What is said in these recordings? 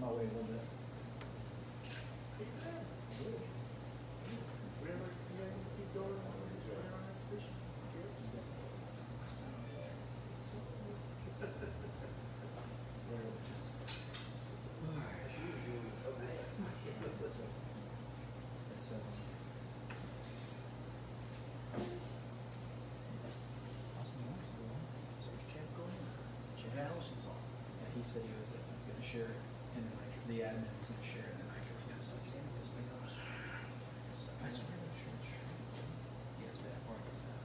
I'm gonna wait a little bit. Whatever, you gotta keep going, whatever you go around, that's fishing. It's, Austin Moore's the one. So is Chad going? Chad Allison's on. Yeah, he said he was uh, gonna share it in the the admin was gonna share it in the nitro. He got such this thing. I was- swear to sure, sure. He has that part of that.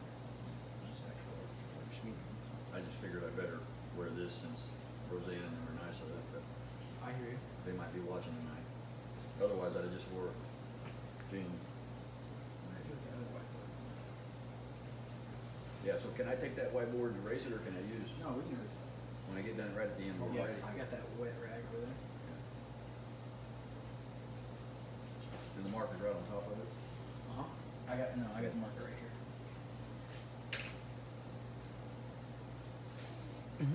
He's actually, which meeting. I just figured I better wear this since Roseanne and them are nice, that, that I hear you. they might be watching tonight. Otherwise, I'd have just wore jeans. Yeah, so can I take that whiteboard and erase it, or can I use, No, we can erase that. when I get done right at the end, we're Yeah, ready? I got that wet rag over there. And the marker's right on top of it? Uh-huh. I got, no, I got the marker right here. Let's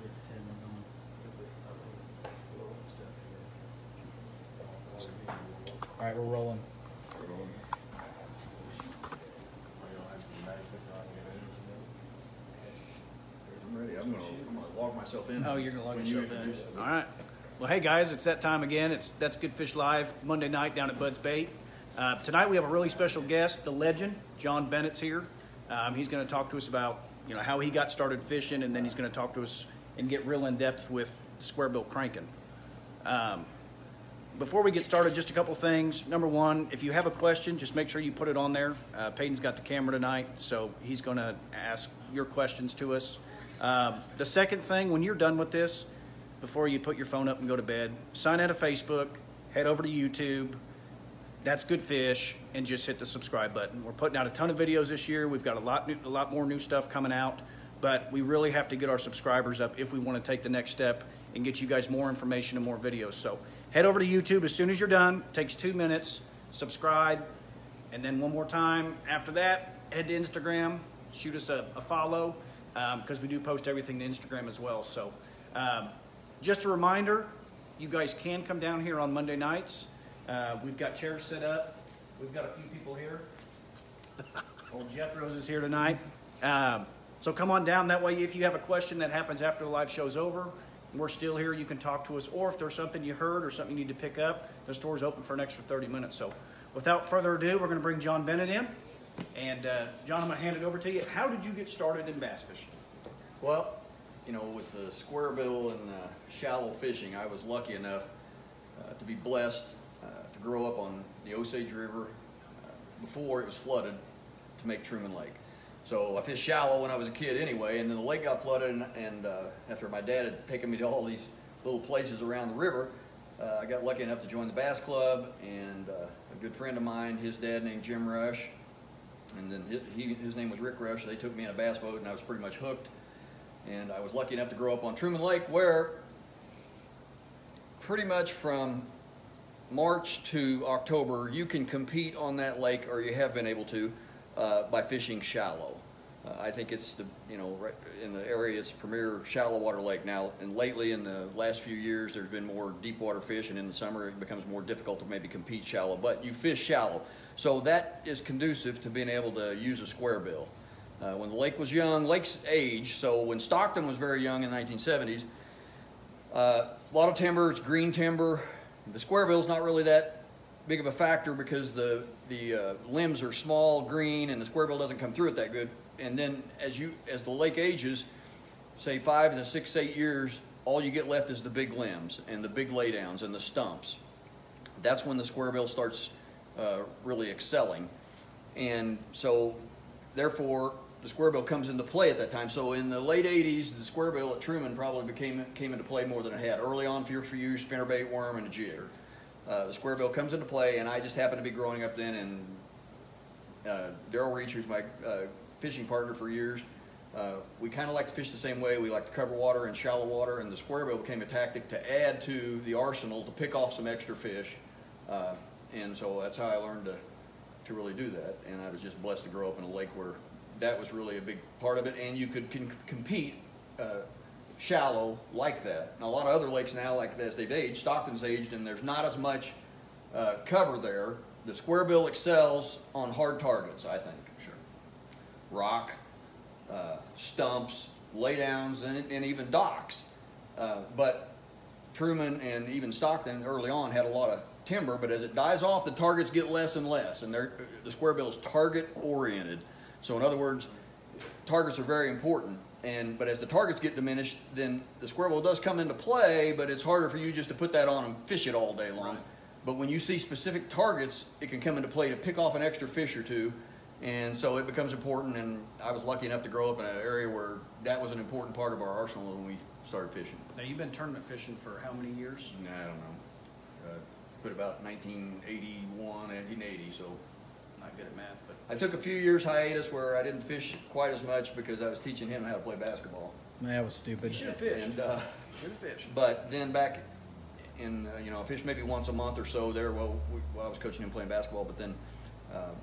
read the 10 we're going. All right, we're rolling. I'm ready, I'm gonna, I'm gonna log myself in. Oh, you're gonna log when you yourself in. introduce it. All right. Well, hey guys, it's that time again. It's That's Good Fish Live Monday night down at Bud's Bait. Uh, tonight we have a really special guest, the legend John Bennett's here. Um, he's going to talk to us about you know how he got started fishing, and then he's going to talk to us and get real in depth with square bill cranking. Um, before we get started, just a couple things. Number one, if you have a question, just make sure you put it on there. Uh, Peyton's got the camera tonight, so he's going to ask your questions to us. Um, the second thing, when you're done with this, before you put your phone up and go to bed, sign out of Facebook, head over to YouTube. That's Good Fish, and just hit the subscribe button. We're putting out a ton of videos this year. We've got a lot, new, a lot more new stuff coming out, but we really have to get our subscribers up if we want to take the next step and get you guys more information and more videos. So head over to YouTube as soon as you're done. takes two minutes. Subscribe, and then one more time after that, head to Instagram, shoot us a, a follow because we do post everything to Instagram as well. So um, just a reminder, you guys can come down here on Monday nights. Uh, we've got chairs set up. We've got a few people here. Old Jeff Rose is here tonight. Um, so come on down. That way, if you have a question that happens after the live show's over, we're still here. You can talk to us. Or if there's something you heard or something you need to pick up, the store's open for an extra 30 minutes. So without further ado, we're going to bring John Bennett in. And uh, John, I'm going to hand it over to you. How did you get started in bass fishing? Well, you know, with the square bill and uh, shallow fishing, I was lucky enough uh, to be blessed uh, to grow up on the Osage River uh, before it was flooded to make Truman Lake. So I fished shallow when I was a kid anyway, and then the lake got flooded, and, and uh, after my dad had taken me to all these little places around the river, I got lucky enough to join the Bass Club, and a good friend of mine, his dad named Jim Rush, and then his, he, his name was Rick Rush. They took me in a bass boat, and I was pretty much hooked. And I was lucky enough to grow up on Truman Lake, where pretty much from March to October, you can compete on that lake, or you have been able to, uh, by fishing shallow. Uh, I think it's the, you know, right in the area, it's premier shallow water lake now. And lately, in the last few years, there's been more deep water fish, and in the summer, it becomes more difficult to maybe compete shallow. But you fish shallow. So that is conducive to being able to use a square bill. Uh, when the lake was young, lakes age, so when Stockton was very young in the 1970s, uh, a lot of timber, it's green timber. The square bill is not really that big of a factor because the, the uh, limbs are small, green, and the square bill doesn't come through it that good. And then as, you, as the lake ages, say five to six, eight years, all you get left is the big limbs and the big laydowns and the stumps. That's when the square bill starts uh, really excelling. And so, therefore, the square bill comes into play at that time. So in the late 80s, the square bill at Truman probably became came into play more than it had. Early on, Fierce for You, spinnerbait, worm, and a jig. Uh, the square bill comes into play, and I just happened to be growing up then, and uh, Daryl Reach, who's my uh, fishing partner for years, uh, we kind of like to fish the same way. We like to cover water and shallow water, and the square bill became a tactic to add to the arsenal to pick off some extra fish. And so that's how I learned to, to really do that. And I was just blessed to grow up in a lake where that was really a big part of it, and you could compete uh, shallow like that. Now, a lot of other lakes now, like as they've aged, Stockton's aged, and there's not as much uh, cover there. The square bill excels on hard targets, I think. Sure. Rock, uh, stumps, laydowns, and, and even docks. Uh, but Truman and even Stockton early on had a lot of timber, but as it dies off, the targets get less and less, and they're, the square bill is target oriented. So, in other words, targets are very important. And but as the targets get diminished, then the square bill does come into play, but it's harder for you just to put that on and fish it all day long. Right. But when you see specific targets, it can come into play to pick off an extra fish or two. And so it becomes important. And I was lucky enough to grow up in an area where that was an important part of our arsenal when we started fishing. Now you've been tournament fishing for how many years? I don't know. Uh, put about 1981, 1980. So Not good at math, but I took a few years hiatus where I didn't fish quite as much because I was teaching him how to play basketball. That was you stupid. should have fished. And uh, Should have fished. but then back in uh, you know I fished maybe once a month or so there. Well, we, well I was coaching him playing basketball, but then. Um,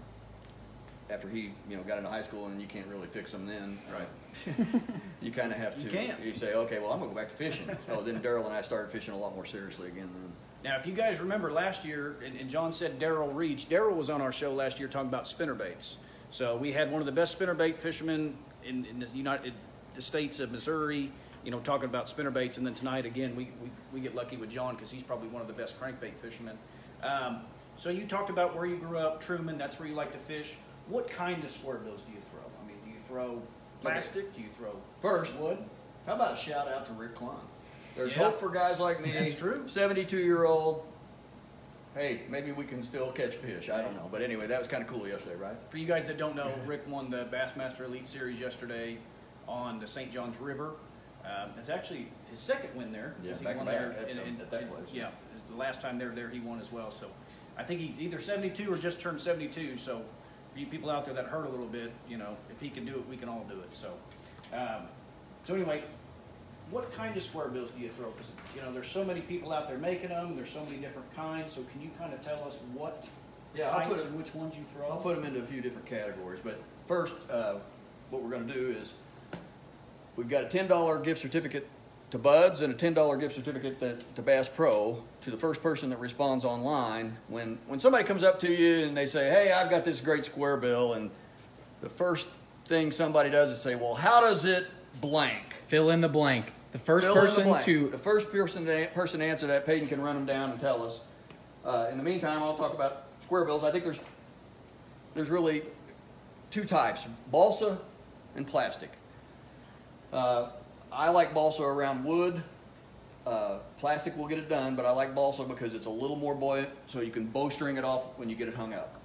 after he, you know, got into high school and you can't really fix them then, Right. you kind of have to. You can't. You say, okay, well, I'm gonna go back to fishing. so then Daryl and I started fishing a lot more seriously again. Then. Now, if you guys remember last year, and, and John said Daryl Reach, Daryl was on our show last year talking about spinner baits. So we had one of the best spinner bait fishermen in, in the United the states of Missouri, you know, talking about spinner baits. And then tonight, again, we, we, we get lucky with John because he's probably one of the best crankbait fishermen. Um, so you talked about where you grew up, Truman, that's where you like to fish. What kind of square bills do you throw? I mean, do you throw plastic? Do you throw First, wood? How about a shout out to Rick Clunn? There's Yeah. hope for guys like me. That's true. 72 year old. Hey, maybe we can still catch fish. I don't know. But anyway, that was kind of cool yesterday, right? For you guys that don't know, Rick won the Bassmaster Elite Series yesterday on the St. Johns River. Um, it's actually his second win there. Yeah, he won back there at- in- in- at that place. Yeah, the last time they were there, he won as well. So I think he's either 72 or just turned 72. So for you people out there that hurt a little bit, you know, if he can do it, we can all do it. So, um, so anyway, what kind of square bills do you throw? Because you know, there's so many people out there making them. There's so many different kinds. So can you kind of tell us what Yeah, I'll types put and which ones you throw? I'll put them into a few different categories. But first, uh, what we're going to do is we've got a $10 gift certificate to Buds and a $10 gift certificate to, to Bass Pro to the first person that responds online. When, when somebody comes up to you and they say, Hey, I've got this great square bill, and the first thing somebody does is say, Well, how does it blank? Fill in the blank. The first Fill in the person to the first person to person to answer that, Peyton can run them down and tell us. Uh, in the meantime, I'll talk about square bills. I think there's there's really two types: balsa and plastic. Uh, I like balsa around wood. Uh, plastic will get it done, but I like balsa because it's a little more buoyant, so you can bowstring it off when you get it hung up,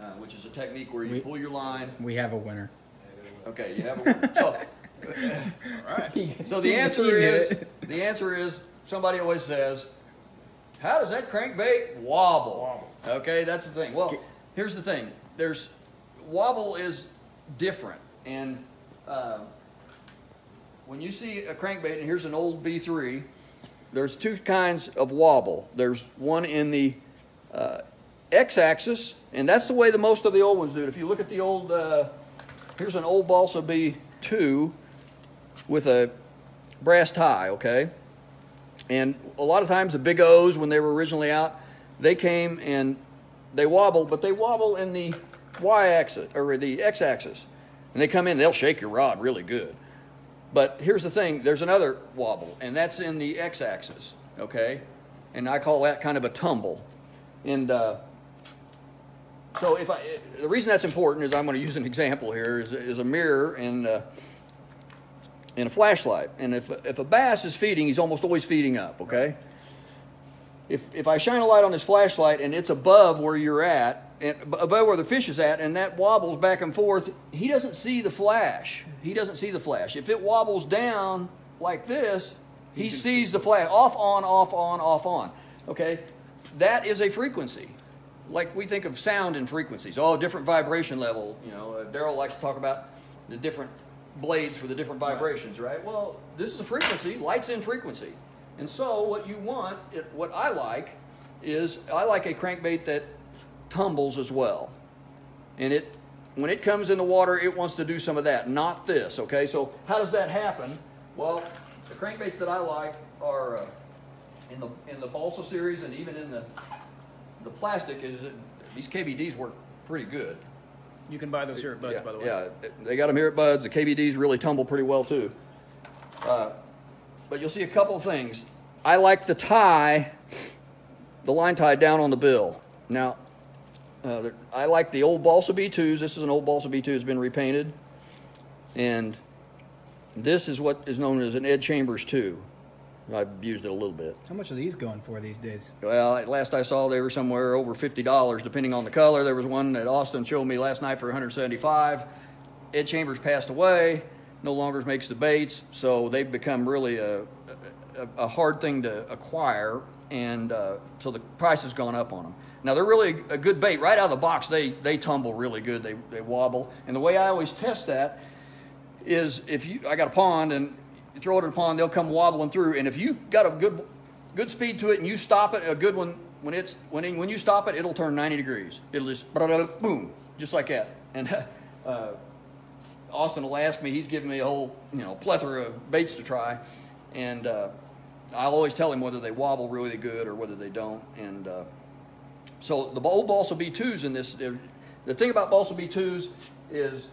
uh, which is a technique where you We- pull your line. we have a winner. Okay, you have a so. All right. So the answer is, the answer is, somebody always says, how does that crankbait wobble? Wobble. Okay, that's the thing. Well, here's the thing. There's, wobble is different. And uh, when you see a crankbait, and here's an old B3, there's two kinds of wobble. There's one in the uh, x-axis, and that's the way the most of the old ones do it. If you look at the old, uh, here's an old Balsa B2 with a brass tie, okay? And a lot of times the big O's, when they were originally out, they came and they wobble, but they wobble in the y-axis or the x-axis. And they come in, they'll shake your rod really good. But here's the thing: there's another wobble, and that's in the x-axis, okay? And I call that kind of a tumble. And uh, so, if I, the reason that's important is I'm going to use an example here is, is a mirror and uh, and a flashlight. And if if a bass is feeding, he's almost always feeding up, okay? If if I shine a light on this flashlight and it's above where you're at, and above where the fish is at, and that wobbles back and forth, he doesn't see the flash. He doesn't see the flash. If it wobbles down like this, he, sees the flash. Off, on, off, on, off, on. Okay? That is a frequency. Like we think of sound and frequencies. Oh, different vibration level. You know, Daryl likes to talk about the different blades for the different vibrations, right? Well, this is a frequency. Light's in frequency. And so what you want, it, what I like, is I like a crankbait that tumbles as well. And it when it comes in the water, it wants to do some of that, not this, okay? So how does that happen? Well, the crankbaits that I like are uh, in the in the balsa series and even in the the plastic is these KVDs work pretty good. You can buy those here at Bud's, yeah, by the way. Yeah, they got them here at Bud's. The KVDs really tumble pretty well too. Uh, but you'll see a couple of things. I like the tie, the line tie down on the bill. Now, uh, I like the old Balsa B2s. This is an old Balsa B2 that's been repainted. And this is what is known as an Ed Chambers 2. I've used it a little bit. How much are these going for these days? Well, at last I saw they were somewhere over fifty dollars, depending on the color. There was one that Austin showed me last night for one hundred seventy-five. Ed Chambers passed away, no longer makes the baits, so they've become really a, a, a hard thing to acquire, and uh, so the price has gone up on them. Now they're really a good bait. Right out of the box, they they tumble really good. They they wobble, and the way I always test that is if you I got a pond and you throw it pond, they'll come wobbling through. And if you got a good good speed to it and you stop it, a good one when it's when when you stop it, it'll turn 90 degrees. It'll just boom, just like that. And uh, Austin will ask me. He's given me a whole you know plethora of baits to try, and uh, I'll always tell him whether they wobble really good or whether they don't. And uh, so the old balsa B2s in this, the thing about balsa B2s is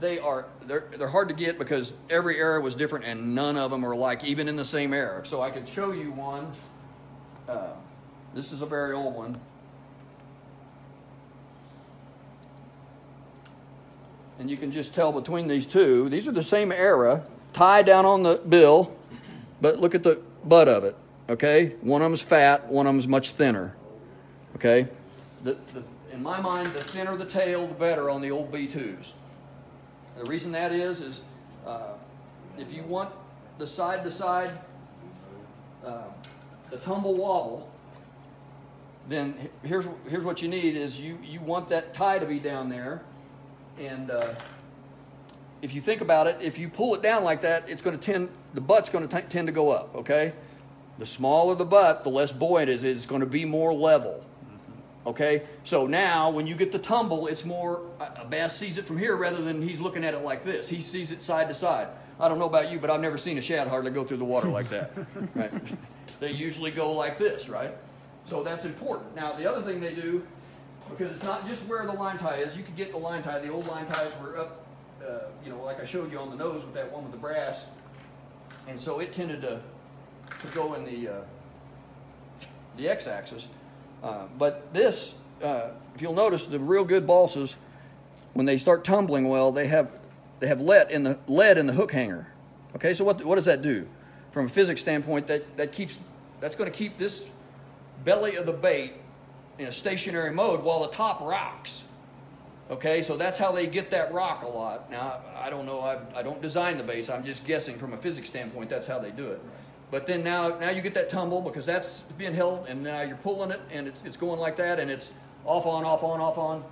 they are they're they're hard to get because every era was different and none of them are like even in the same era. So I could show you one. Uh, this is a very old one. And you can just tell between these two. These are the same era, tied down on the bill, but look at the butt of it. Okay, one of them's fat, one of them's much thinner. Okay, the, the, in my mind, the thinner the tail, the better on the old B2s. The reason that is is uh, if you want the side to side, uh, the tumble wobble, then here's here's what you need is you you want that tie to be down there, and uh, if you think about it, if you pull it down like that, it's going to tend the butt's going to tend to go up. Okay, the smaller the butt, the less buoyant it is. It's going to be more level. Okay, so now when you get the tumble, it's more a a bass sees it from here rather than he's looking at it like this. He sees it side to side. I don't know about you, but I've never seen a shad hardly go through the water like that. right? They usually go like this, right? So that's important. Now the other thing they do, because it's not just where the line tie is. You could get the line tie. The old line ties were up, uh, you know, like I showed you on the nose with that one with the brass, and so it tended to to go in the uh, the x-axis. Uh, but this, uh, if you'll notice, the real good bosses, when they start tumbling well, they have they have lead in the lead in the hook hanger. Okay, so what what does that do? From a physics standpoint, that that keeps that's going to keep this belly of the bait in a stationary mode while the top rocks. Okay, so that's how they get that rock a lot. Now, I don't know, I, I don't design the base, I'm just guessing from a physics standpoint, that's how they do it. But then now, now you get that tumble because that's being held and now you're pulling it and it's, it's going like that and it's off on, off on, off on.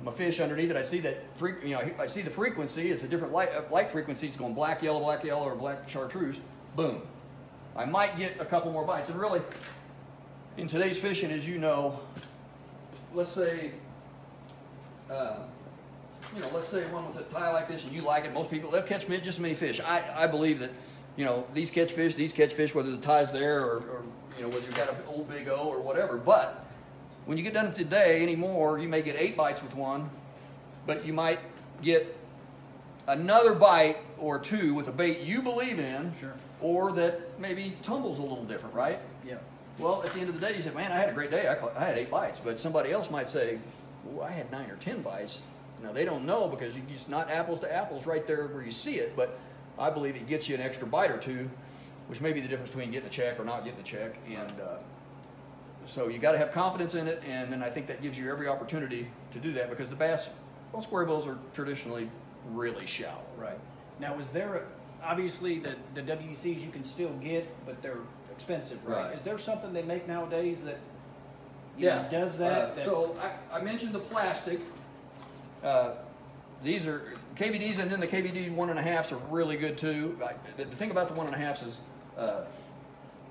I'm a fish underneath it, I see that, you know, I see the frequency, it's a different light, uh, light frequency, it's going black, yellow, black, yellow, or black chartreuse, boom. I might get a couple more bites. And really, in today's fishing, as you know, let's say, uh, you know, let's say one with a tie like this and you like it, most people, they'll catch just as many fish. I, I believe that, you know, these catch fish, these catch fish, whether the tie's there or, or you know, whether you've got an old big O or whatever. But when you get done with the day anymore, you may get eight bites with one, but you might get another bite or two with a bait you believe in, Sure. or that maybe tumbles a little different, right? Yeah. Well, at the end of the day, you say, man, I had a great day. I, caught, I had eight bites. But somebody else might say, well, I had nine or ten bites. Now, they don't know because you- it's not apples to apples right there where you see it. But I believe it gets you an extra bite or two, which may be the difference between getting a check or not getting a check. And uh, so you got to have confidence in it. And then I think that gives you every opportunity to do that because the bass, well, square bills are traditionally really shallow. Right. Now, is there, a- obviously, the, the WCs you can still get, but they're expensive, right? Right. Is there something they make nowadays that, you know, does that? Uh, that- so I, I mentioned the plastic. Uh, these are KVDs, and then the KVD one and a halfs are really good too. The, the thing about the one and a halfs is uh,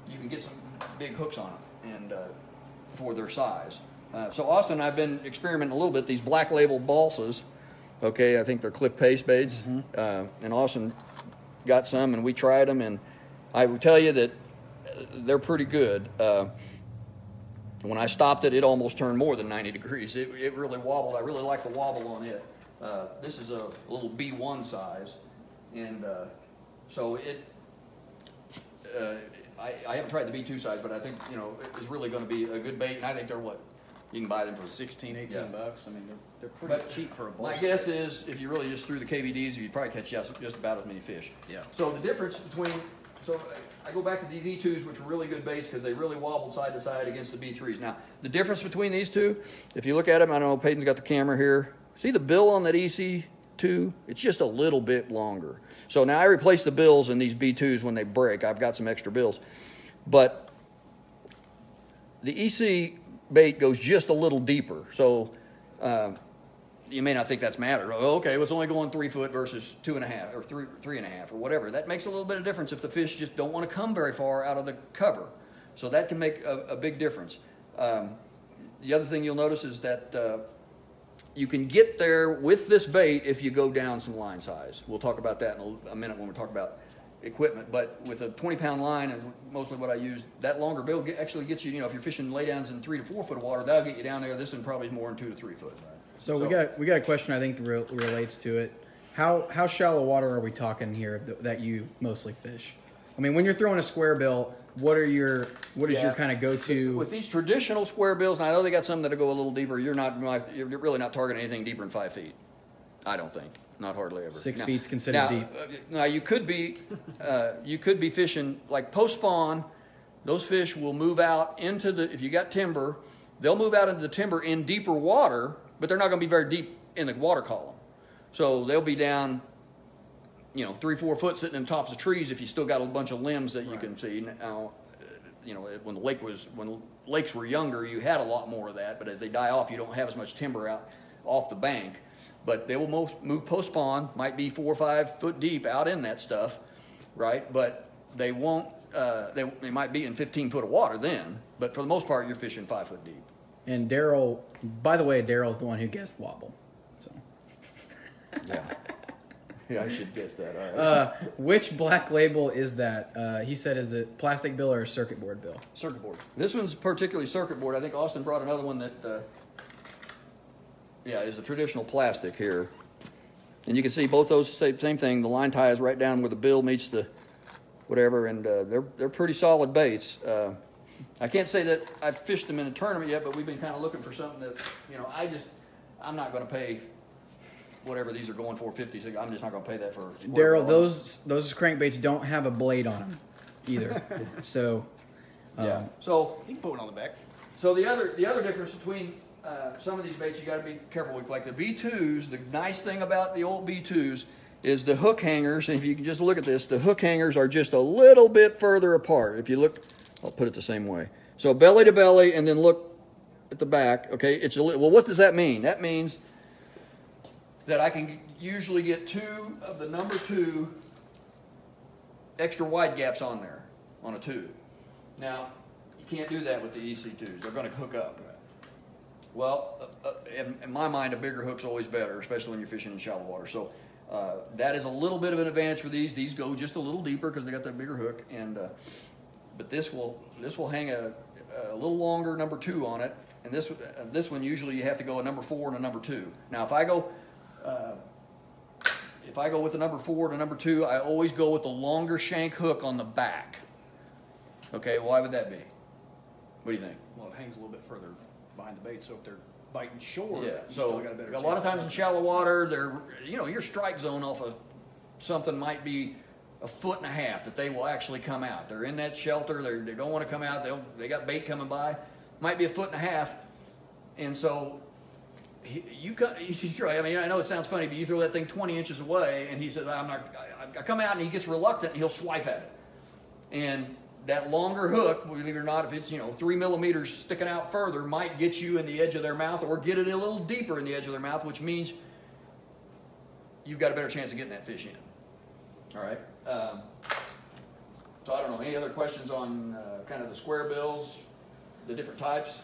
you can get some big hooks on them, and uh, for their size. Uh, so Austin I've been experimenting a little bit. These black label balsas, Okay, I think they're Cliff Pace baits. Uh, and Austin got some, and we tried them, and I will tell you that uh, they're pretty good. Uh, when I stopped it, it almost turned more than 90 degrees. It, it really wobbled. I really like the wobble on it. Uh, this is a little B1 size, and uh, so it. Uh, I, I haven't tried the B2 size, but I think you know it's really going to be a good bait, and I think they're what you can buy them for 16, 18 Yeah. bucks. I mean, they're, they're pretty But cheap for a bowl. My guess is if you really just threw the KVDs, you'd probably catch just, just about as many fish. Yeah. So the difference between, so I go back to these E2s, which are really good baits because they really wobbled side to side against the B3s. Now, the difference between these two, if you look at them, I don't know, Peyton's got the camera here. See the bill on that EC2? It's just a little bit longer. So now I replace the bills in these B2s when they break. I've got some extra bills. But the EC bait goes just a little deeper. So uh, you may not think that's matter. Oh, okay, well, it's only going three foot versus two and a half or three, three and a half or whatever. That makes a little bit of difference if the fish just don't want to come very far out of the cover. So that can make a, a big difference. Um, the other thing you'll notice is that uh, you can get there with this bait if you go down some line size. We'll talk about that in a, minute when we talk about equipment. But with a 20 pound line, and mostly what I use, that longer bill actually gets you, you know, if you're fishing laydowns in three to four foot of water, that'll get you down there. This one probably is more than two to three foot. So we got we got a question I think re- relates to it. How how shallow water are we talking here th- that you mostly fish? I mean, when you're throwing a square bill, what are your what is your kind of go to? With these traditional square bills, and I know they got some that'll go a little deeper. You're not, you're really not targeting anything deeper than five feet. I don't think, not hardly ever. Six Now- feet's considered now, deep. uh, Now you could be, uh, you could be fishing like post spawn. Those fish will move out into the. If you got timber, they'll move out into the timber in deeper water, but they're not going to be very deep in the water column. So they'll be down you know, three, four foot sitting in tops of trees if you still got a bunch of limbs that you can see. Now, uh, you know, when the lake was, when lakes were younger, you had a lot more of that, but as they die off, you don't have as much timber out off the bank. But they will move, move post spawn, might be four or five foot deep out in that stuff, right? But they won't, uh, they, they might be in 15 foot of water then, but for the most part, you're fishing five foot deep. and Daryl, by the way, Daryl's the one who guessed wobble. So, Yeah. Yeah, I should guess that. All right. uh, which black label is that? Uh, he said, is it plastic bill or a circuit board bill? Circuit board. This one's particularly circuit board. I think Austin brought another one that, uh, yeah, is a traditional plastic here. And you can see both those, same, same thing, the line tie is right down where the bill meets the whatever, and uh, they're, they're pretty solid baits. Uh, I can't say that I've fished them in a tournament yet, but we've been kind of looking for something that, you know, I just, I'm not going to pay whatever these are going for, 50, so I'm just not going to pay that for. Daryl, those those crankbaits don't have a blade on them either. so, um, Yeah, so You can put one on the back. So the other the other difference between uh, some of these baits you got to be careful with, like the B2s. The nice thing about the old B2s is the hook hangers. And if you can just look at this, the hook hangers are just a little bit further apart. If you look, I'll put it the same way. So belly to belly, and then look at the back. Okay, it's a little. well. What does that mean? That means that I can usually get two of the number two extra wide gaps on there on a tube. Now, you can't do that with the EC2s. They're going to hook up. Well, uh, uh, in, in my mind, a bigger hook's always better, especially when you're fishing in shallow water. So uh, that is a little bit of an advantage for these. These go just a little deeper because they got that bigger hook, and uh, but this will this will hang a, a little longer number two on it, and this uh, this one usually you have to go a number four and a number two. Now, if I go uh, if I go with the number four to number two, I always go with the longer shank hook on the back. Okay, why would that be? What do you think? Well, it hangs a little bit further behind the bait, so if they're biting short, Yeah, so still got a better a lot of times in shallow water, they're, you know, your strike zone off of something might be a foot and a half that they will actually come out. They're in that shelter, they're, they don't want to come out, they'll, they got bait coming by, might be a foot and a half. And so you, throw, I mean, I know it sounds funny, but you throw that thing 20 inches away and he says, I'm not, I, I come out and he gets reluctant and he'll swipe at it. And that longer hook, believe it or not, if it's, you know, three millimeters sticking out further, might get you in the edge of their mouth or get it a little deeper in the edge of their mouth, which means you've got a better chance of getting that fish in. All right. Um, so I don't know. Any other questions on uh, kind of the square bills, the different types?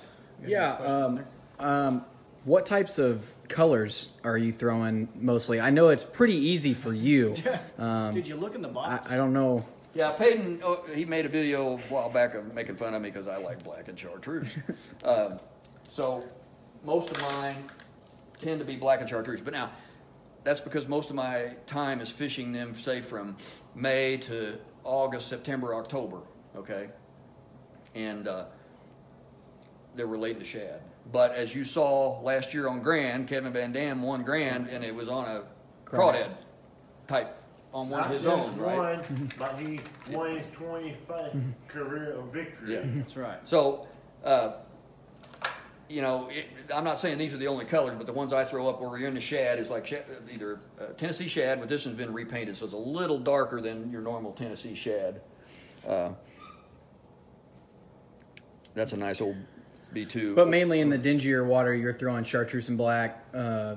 yeah. Um, um, what types of colors are you throwing mostly? I know it's pretty easy for you. Um, Did you look in the I, box? I don't know. Yeah, Peyton, oh, he made a video a while back of making fun of me because I like black and chartreuse. um, so most of mine tend to be black and chartreuse. But now, that's because most of my time is fishing them, say, from May to August, September, October, okay? And uh, they're related to shad. But as you saw last year on Grand, Kevin Van Dam won Grand, and it was on a crawdad type, on one of his just own, right? one, but he won his twenty-fifth career of victory. Yeah. That's right. So, uh, you know, it, I'm not saying these are the only colors, but the ones I throw up where over here in the shad is like shad, either uh, Tennessee shad, but this one's been repainted, so it's a little darker than your normal Tennessee shad. Uh, that's a nice old B2. But mainly in the dingier water, you're throwing chartreuse and black. Uh,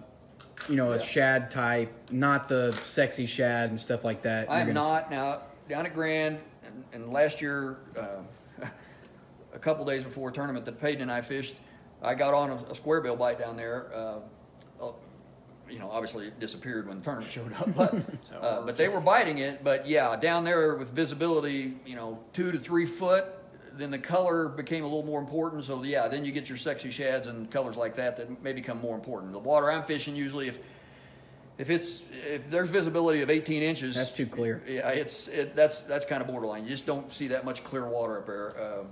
you know, a Yeah. shad type, not the sexy shad and stuff like that. I'm gonna- not now down at Grand, and, and last year, uh, a couple days before a tournament that Peyton and I fished, I got on a, a square bill bite down there. Uh, uh, you know, obviously it disappeared when the tournament showed up, but uh, but they were biting it. But yeah, down there with visibility, you know, two to three foot. Then the color became a little more important. So yeah, then you get your sexy shads and colors like that that may become more important. The water I'm fishing usually, if if it's if there's visibility of 18 inches, That's too clear. Yeah, it's it, that's that's kind of borderline. You just don't see that much clear water up there uh,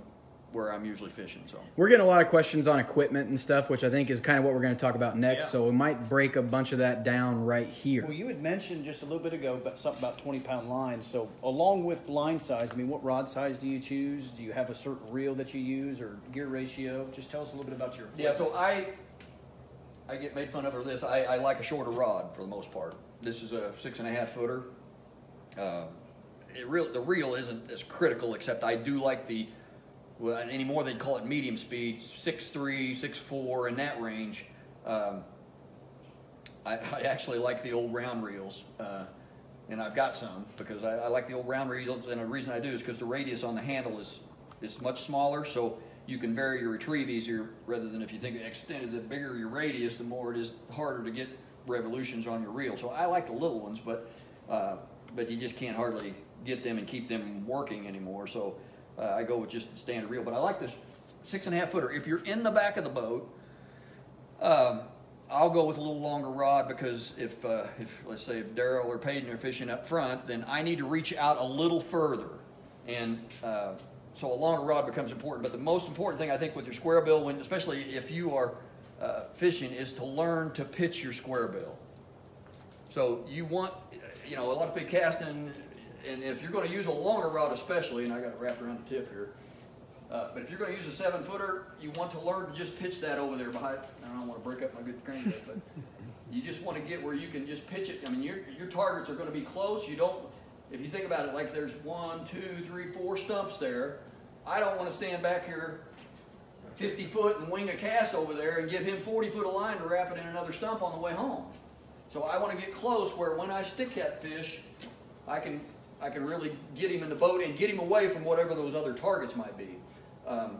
where I'm usually fishing. So We're getting a lot of questions on equipment and stuff, which I think is kind of what we're going to talk about next. Yeah. So we might break a bunch of that down right here. Well, you had mentioned just a little bit ago about something about 20 pound lines. So, along with line size, I mean, what rod size do you choose? Do you have a certain reel that you use or gear ratio? Just tell us a little bit about your. yeah, so I I get made fun of for this. I, I like a shorter rod for the most part. This is a six and a half footer. Uh, it real the reel isn't as critical, except I do like the well, anymore they'd call it medium speed, six three, six four, in that range. Um, I, I actually like the old round reels, uh, and I've got some because I, I like the old round reels. And the reason I do is because the radius on the handle is is much smaller, so you can vary your retrieve easier. Rather than if you think extended, the bigger your radius, the more it is harder to get revolutions on your reel. So I like the little ones, but uh, but you just can't hardly get them and keep them working anymore. So uh, I go with just standard reel. But I like this six and a half footer. If you're in the back of the boat. Um, I'll go with a little longer rod because if, uh, if let's say if Daryl or Peyton are fishing up front, then I need to reach out a little further, and uh, so a longer rod becomes important. But the most important thing I think with your square bill, when especially if you are uh, fishing, is to learn to pitch your square bill. So you want, you know, a lot of big casting, and if you're going to use a longer rod, especially, and I got it wrapped around the tip here. Uh, but if you're going to use a seven footer, you want to learn to just pitch that over there behind. I don't want to break up my good crankbait, but you just want to get where you can just pitch it. I mean, your your targets are going to be close. You don't. If you think about it, like there's one, two, three, four stumps there. I don't want to stand back here 50 foot and wing a cast over there and give him 40 foot of line to wrap it in another stump on the way home. So I want to get close where when I stick that fish, I can I can really get him in the boat and get him away from whatever those other targets might be. Um,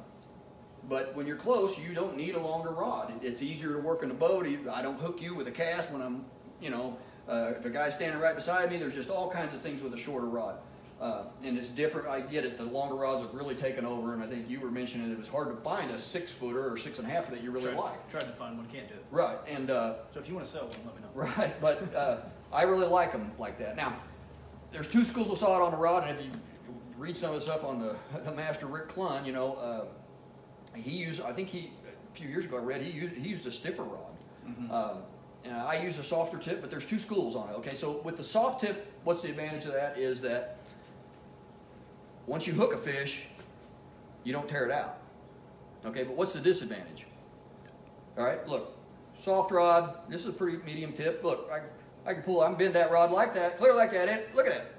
but when you're close, you don't need a longer rod. It's easier to work in the boat. I don't hook you with a cast when I'm, you know, uh, if a guy's standing right beside me, there's just all kinds of things with a shorter rod. Uh, and it's different. I get it. The longer rods have really taken over, and I think you were mentioning it was hard to find a six footer or six and a half that you really tried, like. Tried to find one, can't do it. Right. And uh, So, if you want to sell one, let me know. Right, but uh, I really like them like that. Now, there's two schools of thought on the rod, and if you read some of the stuff on the, the master Rick Clunn, you know, uh, he used, I think he, a few years ago I read, he used, he used a stiffer rod. Um, and I use a softer tip, but there's two schools on it. Okay, so with the soft tip, what's the advantage of that is that once you hook a fish, you don't tear it out. Okay, but what's the disadvantage? All right, look, soft rod. This is a pretty medium tip. Look, I, I can pull. I can bend that rod like that, clear like that. It, look at it.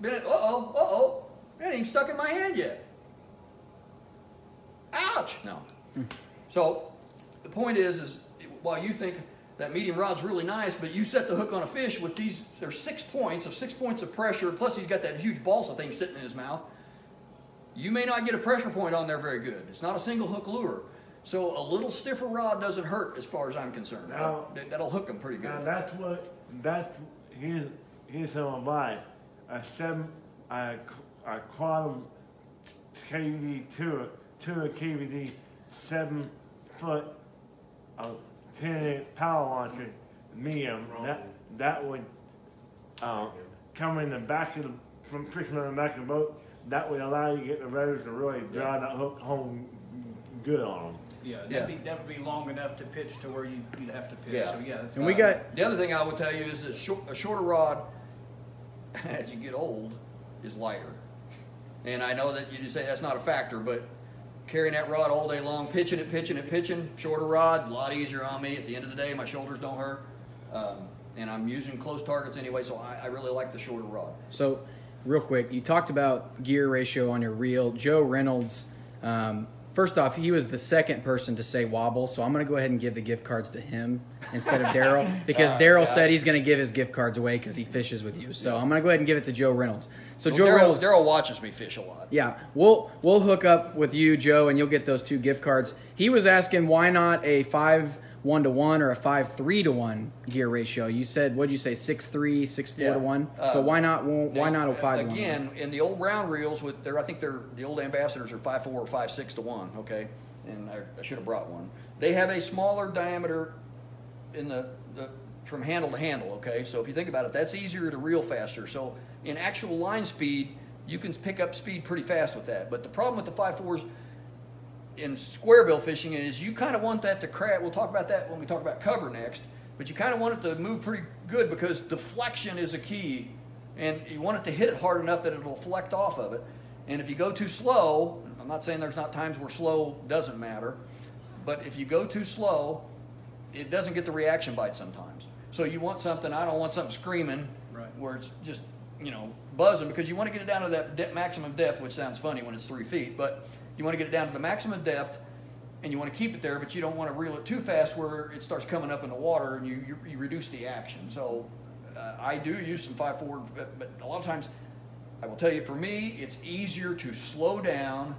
Bend it. Uh oh. Uh oh. It ain't even stuck in my hand yet. Ouch. No. So the point is, is while you think that medium rod's really nice, but you set the hook on a fish with these. There's six points of six points of pressure. Plus he's got that huge balsa thing sitting in his mouth. You may not get a pressure point on there very good. It's not a single hook lure. So a little stiffer rod doesn't hurt as far as I'm concerned. No. That- That'll hook them pretty good. Now good. that's what that's here's here's some advice. A seven a, a quantum KVD two two a KVD seven foot uh, ten inch power launcher medium that that would uh, come in the back of the from fixing on the back of the boat. That would allow you to get the rotors to really drive that hook home good on them. Yeah, Yeah. that'd be, that would be long enough to pitch to where you, you'd have to pitch, Yeah. so yeah, that's. And we got- The other thing I would tell you is that short, a shorter rod, as you get old, is lighter. And I know that you just say that's not a factor, but carrying that rod all day long, pitching it, pitching it, pitching, shorter rod, a lot easier on me. At the end of the day, my shoulders don't hurt. Um, and I'm using close targets anyway, so I, I really like the shorter rod. So, real quick, you talked about gear ratio on your reel. Joe Reynolds, um, first off, he was the second person to say wobble, so I'm going to go ahead and give the gift cards to him instead of Daryl because Uh, Daryl yeah. said he's going to give his gift cards away because he fishes with you. So I'm going to go ahead and give it to Joe Reynolds. So Well, Joe Daryl- Reynolds, Daryl watches me fish a lot. yeah, we'll we'll hook up with you, Joe, and you'll get those two gift cards. He was asking why not a five one to one or a five three to one gear ratio. You said what'd you say six three six four Yeah. to one. Uh, so why not why not a five to one? Again, in the old round reels, with their, I think they're the old Ambassadeurs are five four or five six to one. Okay, and I, I should have brought one. They have a smaller diameter in the, the from handle to handle. Okay, so if you think about it, that's easier to reel faster. So in actual line speed, you can pick up speed pretty fast with that. But the problem with the five fours in square bill fishing is you kind of want that to crack. We'll talk about that when we talk about cover next. But you kind of want it to move pretty good because deflection is a key, and you want it to hit it hard enough that it'll deflect off of it. And if you go too slow, I'm not saying there's not times where slow doesn't matter, but if you go too slow, it doesn't get the reaction bite sometimes. So you want something. I don't want something screaming Right. where it's just you know buzzing because you want to get it down to that de- maximum depth, which sounds funny when it's three feet, but you want to get it down to the maximum depth, and you want to keep it there, but you don't want to reel it too fast where it starts coming up in the water and you you, you reduce the action. So uh, I do use some five forward, but, but a lot of times I will tell you, for me, it's easier to slow down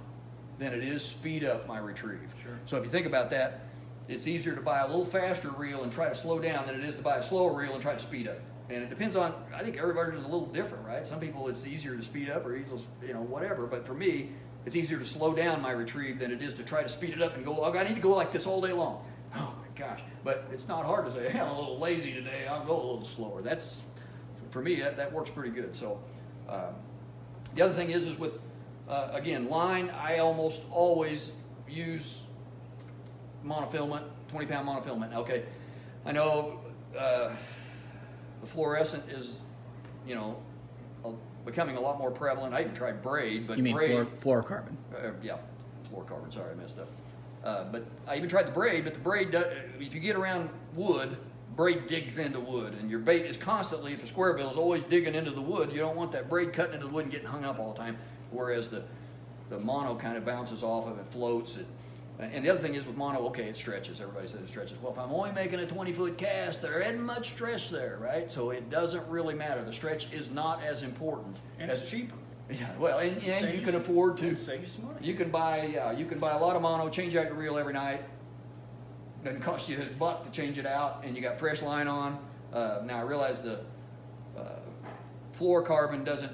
than it is speed up my retrieve. Sure. So if you think about that, it's easier to buy a little faster reel and try to slow down than it is to buy a slower reel and try to speed up. And it depends on, I think everybody's a little different, right? Some people it's easier to speed up or easier, you know, whatever. But for me, it's easier to slow down my retrieve than it is to try to speed it up and go, oh, I need to go like this all day long. Oh my gosh. But it's not hard to say, hey, I'm a little lazy today, I'll go a little slower. That's, for me, that, that works pretty good. So, um, the other thing is, is with, uh, again, line, I almost always use monofilament, 20 pound monofilament. Okay, I know uh, the fluorescent is, you know, becoming a lot more prevalent. I even tried braid, but You mean braid, fluor- fluorocarbon? uh, yeah, fluorocarbon. Sorry, I messed up. Uh, but I even tried the braid, but the braid, does, if you get around wood, braid digs into wood, and your bait is constantly, if a square bill is always digging into the wood, you don't want that braid cutting into the wood and getting hung up all the time. Whereas the the mono kind of bounces off of it, floats it. And the other thing is with mono, okay, it stretches. Everybody says it stretches. Well, if I'm only making a 20 foot cast, there isn't much stretch there, right? So it doesn't really matter. The stretch is not as important. And as it's cheaper. Yeah, well, and, and you can afford to. Save you some money. You can buy, yeah, you can buy a lot of mono, change out your reel every night. Doesn't cost you a buck to change it out, and you got fresh line on. Uh, now I realize the uh, fluorocarbon doesn't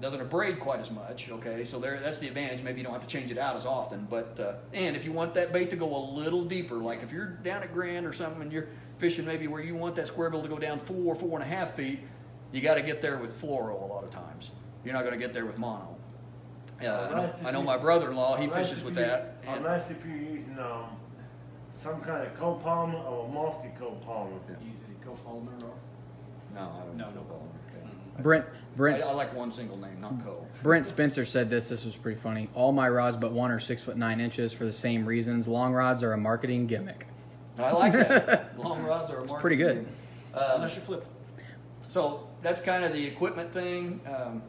doesn't abrade quite as much. Okay, so there, that's the advantage. Maybe you don't have to change it out as often. But uh, and if you want that bait to go a little deeper, like if you're down at Grand or something, and you're fishing maybe where you want that square bill to go down four, four and a half feet, you got to get there with fluoro a lot of times. You're not going to get there with mono. Uh, I know, I know my brother-in-law, he fishes with you- that. and- Unless if you're using um, some kind of copolymer or multi-copolymer. Use any co-polymer or? no, I don't No, know. no about it. Brent I, Brent I like one single name, not co. Brent Spencer said this. This was pretty funny. All my rods but one are six foot nine inches for the same reasons. Long rods are a marketing gimmick. I like that. Long rods are a market. pretty good. Um, Unless you flip. So that's kind of the equipment thing. Um,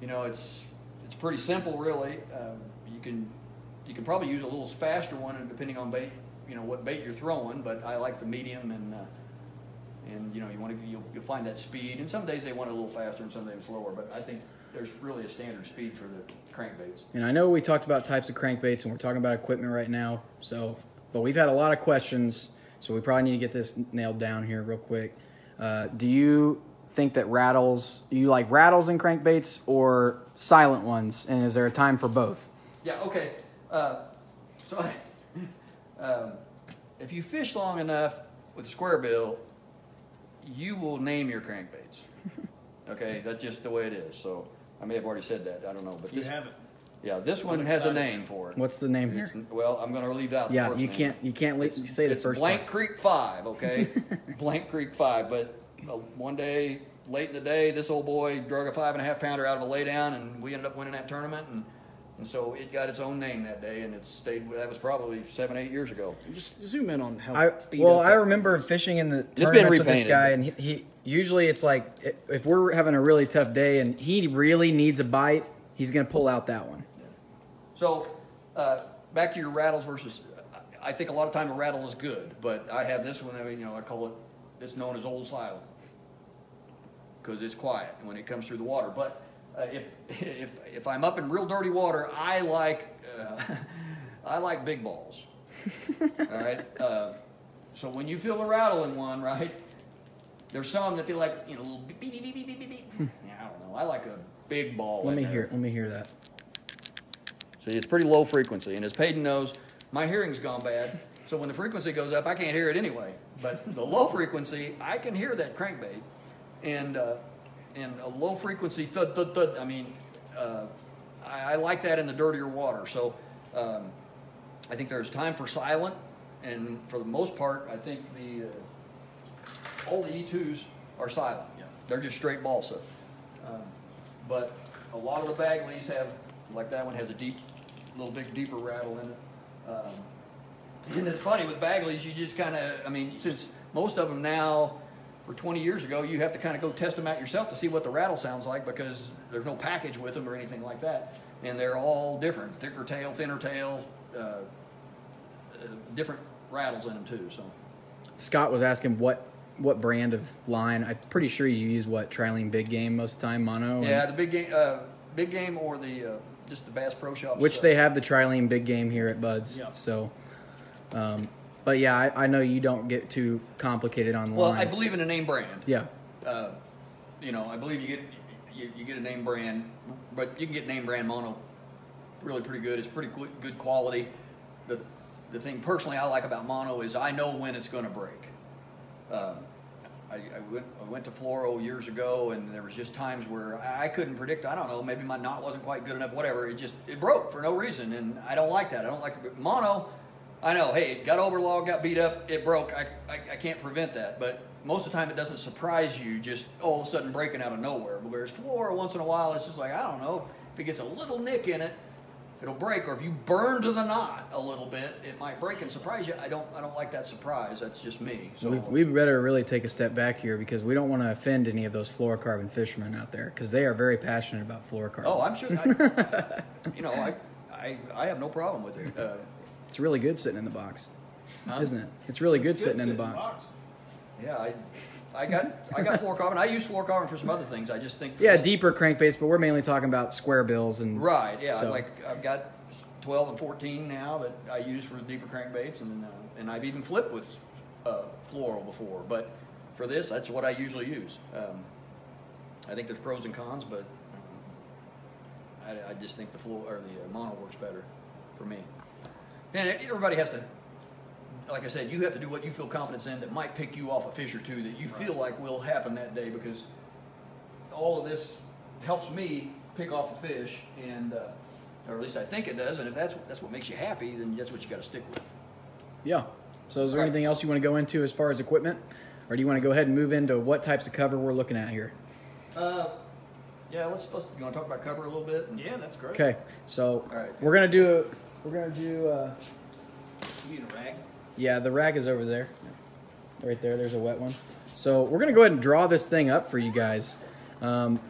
you know, it's it's pretty simple, really. Um, you can you can probably use a little faster one, and depending on bait, you know what bait you're throwing. But I like the medium, and uh, and you know you want to you'll, you'll find that speed. And some days they want it a little faster, and some days slower. But I think there's really a standard speed for the crankbaits. And I know we talked about types of crankbaits and we're talking about equipment right now. So, but we've had a lot of questions, so we probably need to get this nailed down here real quick. Uh, do you think that rattles? You like rattles in crankbaits or silent ones? And is there a time for both? Yeah, okay. Uh, so, um, if you fish long enough with a square bill, you will name your crankbaits. Okay, that's just the way it is. So I may have already said that. I don't know, but You this, haven't. yeah, this one has a name for it. What's the name It's- here? well, I'm going to leave out the Yeah, first you name. can't you can't let, It's- say the it's first Blank part. Creek Five, okay? Blank Creek Five. But uh, one day, late in the day, this old boy drug a five and a half pounder out of a laydown, and we ended up winning that tournament. And, and so it got its own name that day, and it stayed. That was probably seven, eight years ago. Just zoom in on how. I, beat well, up I remember was. fishing in the been tournaments with this guy, and he, he usually it's like if we're having a really tough day and he really needs a bite, he's gonna pull out that one. So, uh, back to your rattles versus, I think a lot of time a rattle is good, but I have this one, I mean, you know, I call it, it's known as old silent. Cause it's quiet when it comes through the water, but, uh, if, if, if I'm up in real dirty water, I like, uh, I like big balls. All right, uh, so when you feel the rattle in one, right, there's some that feel like, you know, a little beep, beep, beep, beep, beep, beep, beep. Yeah, I don't know, I like a big ball Let me there. hear. Let me hear that. See, it's pretty low frequency, and as Peyton knows, my hearing's gone bad. So when the frequency goes up, I can't hear it anyway. But the low frequency, I can hear that crankbait, and uh, and a low frequency thud thud thud. I mean, uh, I, I like that in the dirtier water. So um, I think there's time for silent, and for the most part, I think the uh, all the E2s are silent. Yeah. They're just straight balsa. Um, but a lot of the Bagleys have, like that one has a deep, little bit deeper rattle in it. Um, and it's funny with Bagleys, you just kind of, I mean, since most of them now, for 20 years ago, you have to kind of go test them out yourself to see what the rattle sounds like because there's no package with them or anything like that. And they're all different, thicker tail, thinner tail, uh, uh, different rattles in them too. So Scott was asking what what brand of line. I'm pretty sure you use what Trilene Big Game most of the time, mono. and- yeah, the big game, uh, big game or the uh, just the Bass Pro Shop. which stuff. they have the Trilene Big Game here at Buds. Yeah. So, um, but yeah, I, I know you don't get too complicated on Well, lines. I believe in a name brand. Yeah. Uh, you know, I believe you get you, you get a name brand, but you can get name brand mono really pretty good. It's pretty good, good quality. The the thing personally I like about mono is I know when it's going to break. Um, I, I, went, I went to fluoro years ago, and there was just times where I, I couldn't predict. I don't know, maybe my knot wasn't quite good enough. Whatever, it just it broke for no reason, and I don't like that. I don't like mono. I know, hey, it got overlogged, got beat up, it broke. I, I, I can't prevent that, but most of the time it doesn't surprise you just all of a sudden breaking out of nowhere. But whereas fluoro, once in a while, it's just like I don't know if it gets a little nick in it, it'll break. Or if you burn to the knot a little bit, it might break and surprise you. I don't I don't like that surprise. That's just me. So we we better really take a step back here because we don't want to offend any of those fluorocarbon fishermen out there because they are very passionate about fluorocarbon. oh, I'm sure. I, you know, I, I I have no problem with it. Uh, It's really good sitting in the box, Huh? isn't it? It's really good It's sitting in the sitting box. yeah, I. I got I got fluorocarbon. I use fluorocarbon for some other things. I just think Yeah, this- deeper crankbaits, but we're mainly talking about square bills and Right, yeah, So- like I've got 12 and 14 now that I use for deeper crankbaits, and uh, and I've even flipped with uh, fluoro before. But for this, that's what I usually use. Um, I think there's pros and cons, but um, I, I just think the fluoro or the uh, mono works better for me. And everybody has to, like I said, you have to do what you feel confidence in that might pick you off a fish or two that you feel like will happen that day because all of this helps me pick off a fish, and uh, or at least I think it does. And if that's that's what makes you happy, then that's what you got to stick with. Yeah. So is there Right. anything else you want to go into as far as equipment? Or do you want to go ahead and move into what types of cover we're looking at here? Uh, yeah, let's let's. You want to talk about cover a little bit? And- Yeah, that's great. Okay. So All right. we're gonna do we're gonna do uh, You need a rag? yeah, the rag is over there. Right there, there's a wet one. So we're gonna go ahead and draw this thing up for you guys. Um,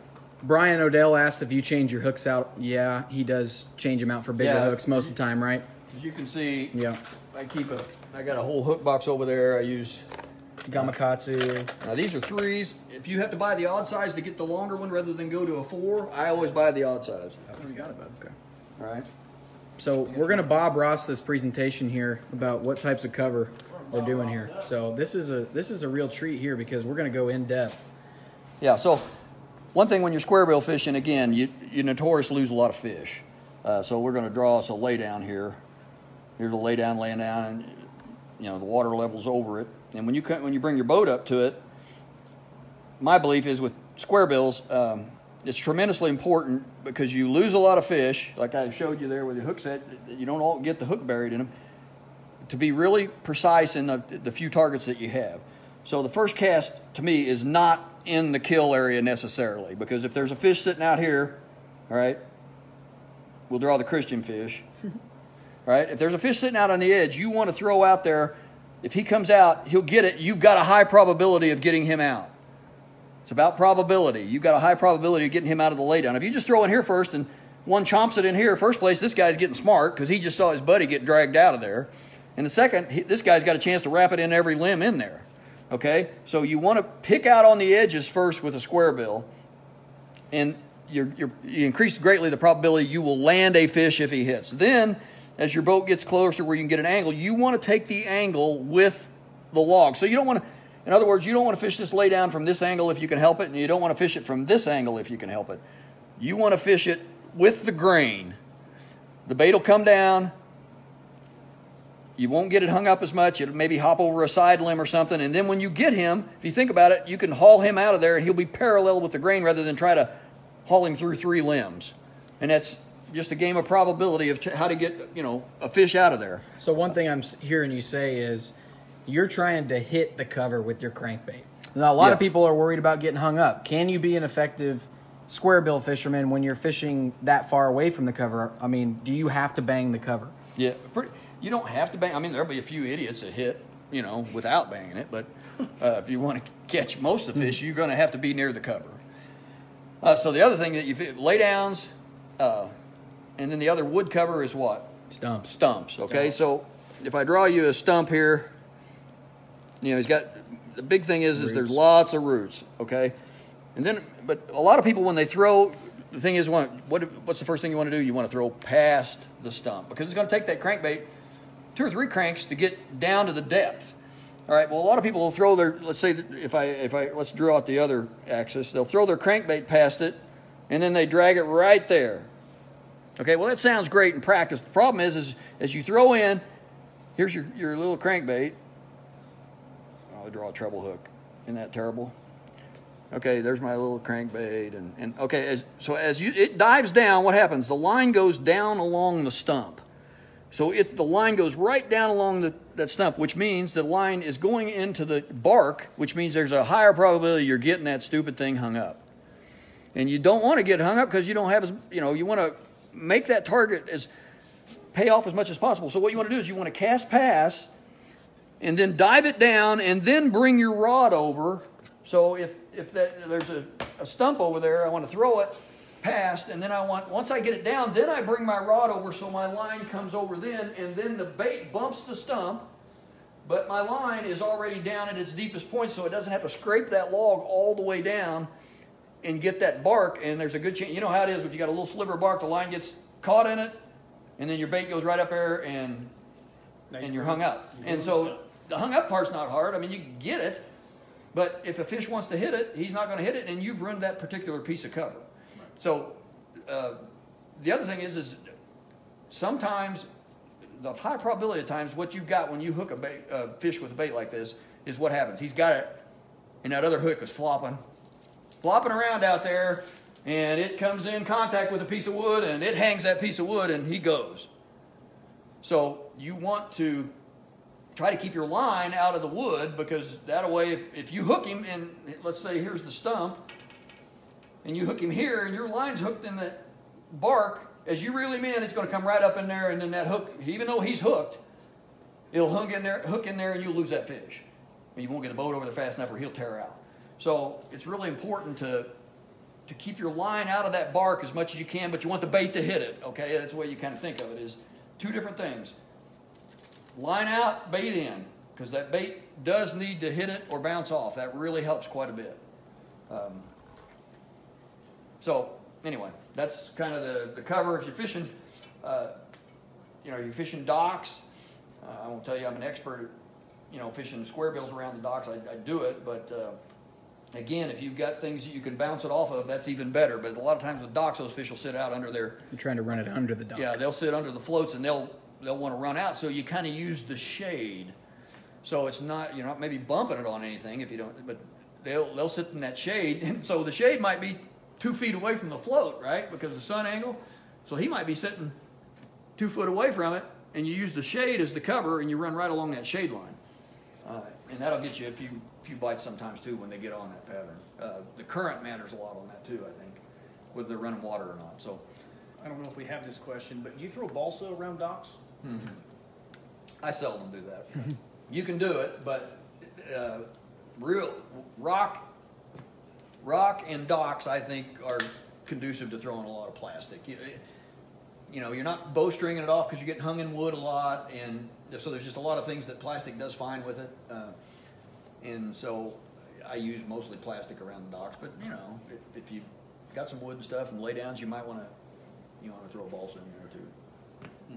Brian Odell asked if you change your hooks out. Yeah, he does change them out for bigger Yeah. hooks most of the time, right? As you can see, Yeah. I keep a. I got a whole hook box over there. I use Gamakatsu. Now these are threes. If you have to buy the odd size to get the longer one rather than go to a four, I always buy the odd size. Okay. All right. So we're gonna Bob Ross this presentation here about what types of cover we're doing here. So this is a this is a real treat here because we're gonna go in depth. Yeah. So one thing when you're square bill fishing, again, you you notoriously lose a lot of fish. Uh, so we're going to draw us a lay down here. Here's a lay down, laying down, and you know the water level's over it. And when you when you bring your boat up to it, my belief is with square bills, um, it's tremendously important because you lose a lot of fish, like I showed you there with the hook set. You don't all get the hook buried in them. To be really precise in the, the few targets that you have. So the first cast to me is not in the kill area necessarily because if there's a fish sitting out here, all right, we'll draw the Christian fish. all right, if there's a fish sitting out on the edge, you want to throw out there. If he comes out, he'll get it. You've got a high probability of getting him out. It's about probability. You've got a high probability of getting him out of the laydown. If you just throw in here first and one chomps it in here, first place, this guy's getting smart because he just saw his buddy get dragged out of there. And the second, he, this guy's got a chance to wrap it in every limb in there. Okay? So you want to pick out on the edges first with a square bill. And you're, you're, you increase greatly the probability you will land a fish if he hits. Then, as your boat gets closer where you can get an angle, you want to take the angle with the log. So you don't want to, in other words, you don't want to fish this lay down from this angle if you can help it, and you don't want to fish it from this angle if you can help it. You want to fish it with the grain. The bait will come down. You won't get it hung up as much. It'll maybe hop over a side limb or something. And then when you get him, if you think about it, you can haul him out of there and he'll be parallel with the grain rather than try to haul him through three limbs. And that's just a game of probability of how to get, you know, a fish out of there. So one thing I'm hearing you say is you're trying to hit the cover with your crankbait. Now a lot of people are worried about getting hung up. Can you be an effective square bill fisherman when you're fishing that far away from the cover? I mean, do you have to bang the cover? Yeah, pretty, you don't have to bang. I mean, there'll be a few idiots that hit, you know, without banging it. But uh, if you want to catch most of the fish, you're going to have to be near the cover. Uh, so the other thing that you lay downs, uh, and then the other wood cover is what? Stumps. Stumps. Okay, so if I draw you a stump here, you know, he's got the big thing is is there's lots of roots. Okay, and then but a lot of people when they throw, the thing is, what what's the first thing you want to do? You want to throw past the stump because it's going to take that crankbait two or three cranks to get down to the depth. All right. Well, a lot of people will throw their. Let's say that if I if I let's draw out the other axis, they'll throw their crankbait past it, and then they drag it right there. Okay. Well, that sounds great in practice. The problem is, is as you throw in, here's your your little crankbait. Draw a treble hook. Isn't that terrible? Okay, there's my little crankbait, and, and okay, as, so as you it dives down, what happens? The line goes down along the stump. So it, the line goes right down along the, that stump, which means the line is going into the bark, which means there's a higher probability you're getting that stupid thing hung up. And you don't want to get hung up because you don't have as, you know, you want to make that target as pay off as much as possible. So what you want to do is you want to cast pass and then dive it down and then bring your rod over. So if, if that, there's a, a stump over there, I want to throw it past and then I want, once I get it down, then I bring my rod over so my line comes over then and then the bait bumps the stump, but my line is already down at its deepest point so it doesn't have to scrape that log all the way down and get that bark and there's a good chance, you know how it is if you got a little sliver of bark, the line gets caught in it and then your bait goes right up there and and you're hung up. And so the hung up part's not hard. I mean, you get it, but if a fish wants to hit it, he's not going to hit it, and you've ruined that particular piece of cover. So uh, the other thing is, is sometimes the high probability of times what you've got when you hook a bait, fish with a bait like this is what happens. He's got it, and that other hook is flopping, flopping around out there, and it comes in contact with a piece of wood, and it hangs that piece of wood, and he goes. So you want to try to keep your line out of the wood because that way, if, if you hook him, and let's say here's the stump, and you hook him here, and your line's hooked in the bark, as you reel him in, it's going to come right up in there, and then that hook, even though he's hooked, it'll hook in there, hook in there, and you'll lose that fish. And you won't get the boat over there fast enough, or he'll tear out. So it's really important to to keep your line out of that bark as much as you can, but you want the bait to hit it. Okay, that's the way you kind of think of it. Is two different things. Line out, bait in, because that bait does need to hit it or bounce off. That really helps quite a bit. Um, so anyway, that's kind of the, the cover. If you're fishing, uh, you know, you're fishing docks. Uh, I won't tell you I'm an expert at, you know, fishing square bills around the docks. I, I do it, but uh, again, if you've got things that you can bounce it off of, that's even better. But a lot of times with docks, those fish will sit out under their You're trying to run it under the dock. yeah, they'll sit under the floats and they'll they'll want to run out. So you kind of use the shade. So it's not you're not maybe bumping it on anything if you don't, but they'll they'll sit in that shade. And so the shade might be two feet away from the float, right? Because the sun angle. So he might be sitting two foot away from it, and you use the shade as the cover, and you run right along that shade line. Uh, and that'll get you a few few bites sometimes too when they get on that pattern. Uh, the current matters a lot on that too, I think, whether they're running water or not. So. I don't know if we have this question, but do you throw balsa around docks? I seldom do that. you can do it, but uh, real rock, rock and docks, I think, are conducive to throwing a lot of plastic. You, you know, you're not bowstringing it off because you're getting hung in wood a lot, and so there's just a lot of things that plastic does fine with it. Uh, and so I use mostly plastic around the docks, but you know, if, if you got some wood and stuff and laydowns, you might want to you want to throw a balsa in there too.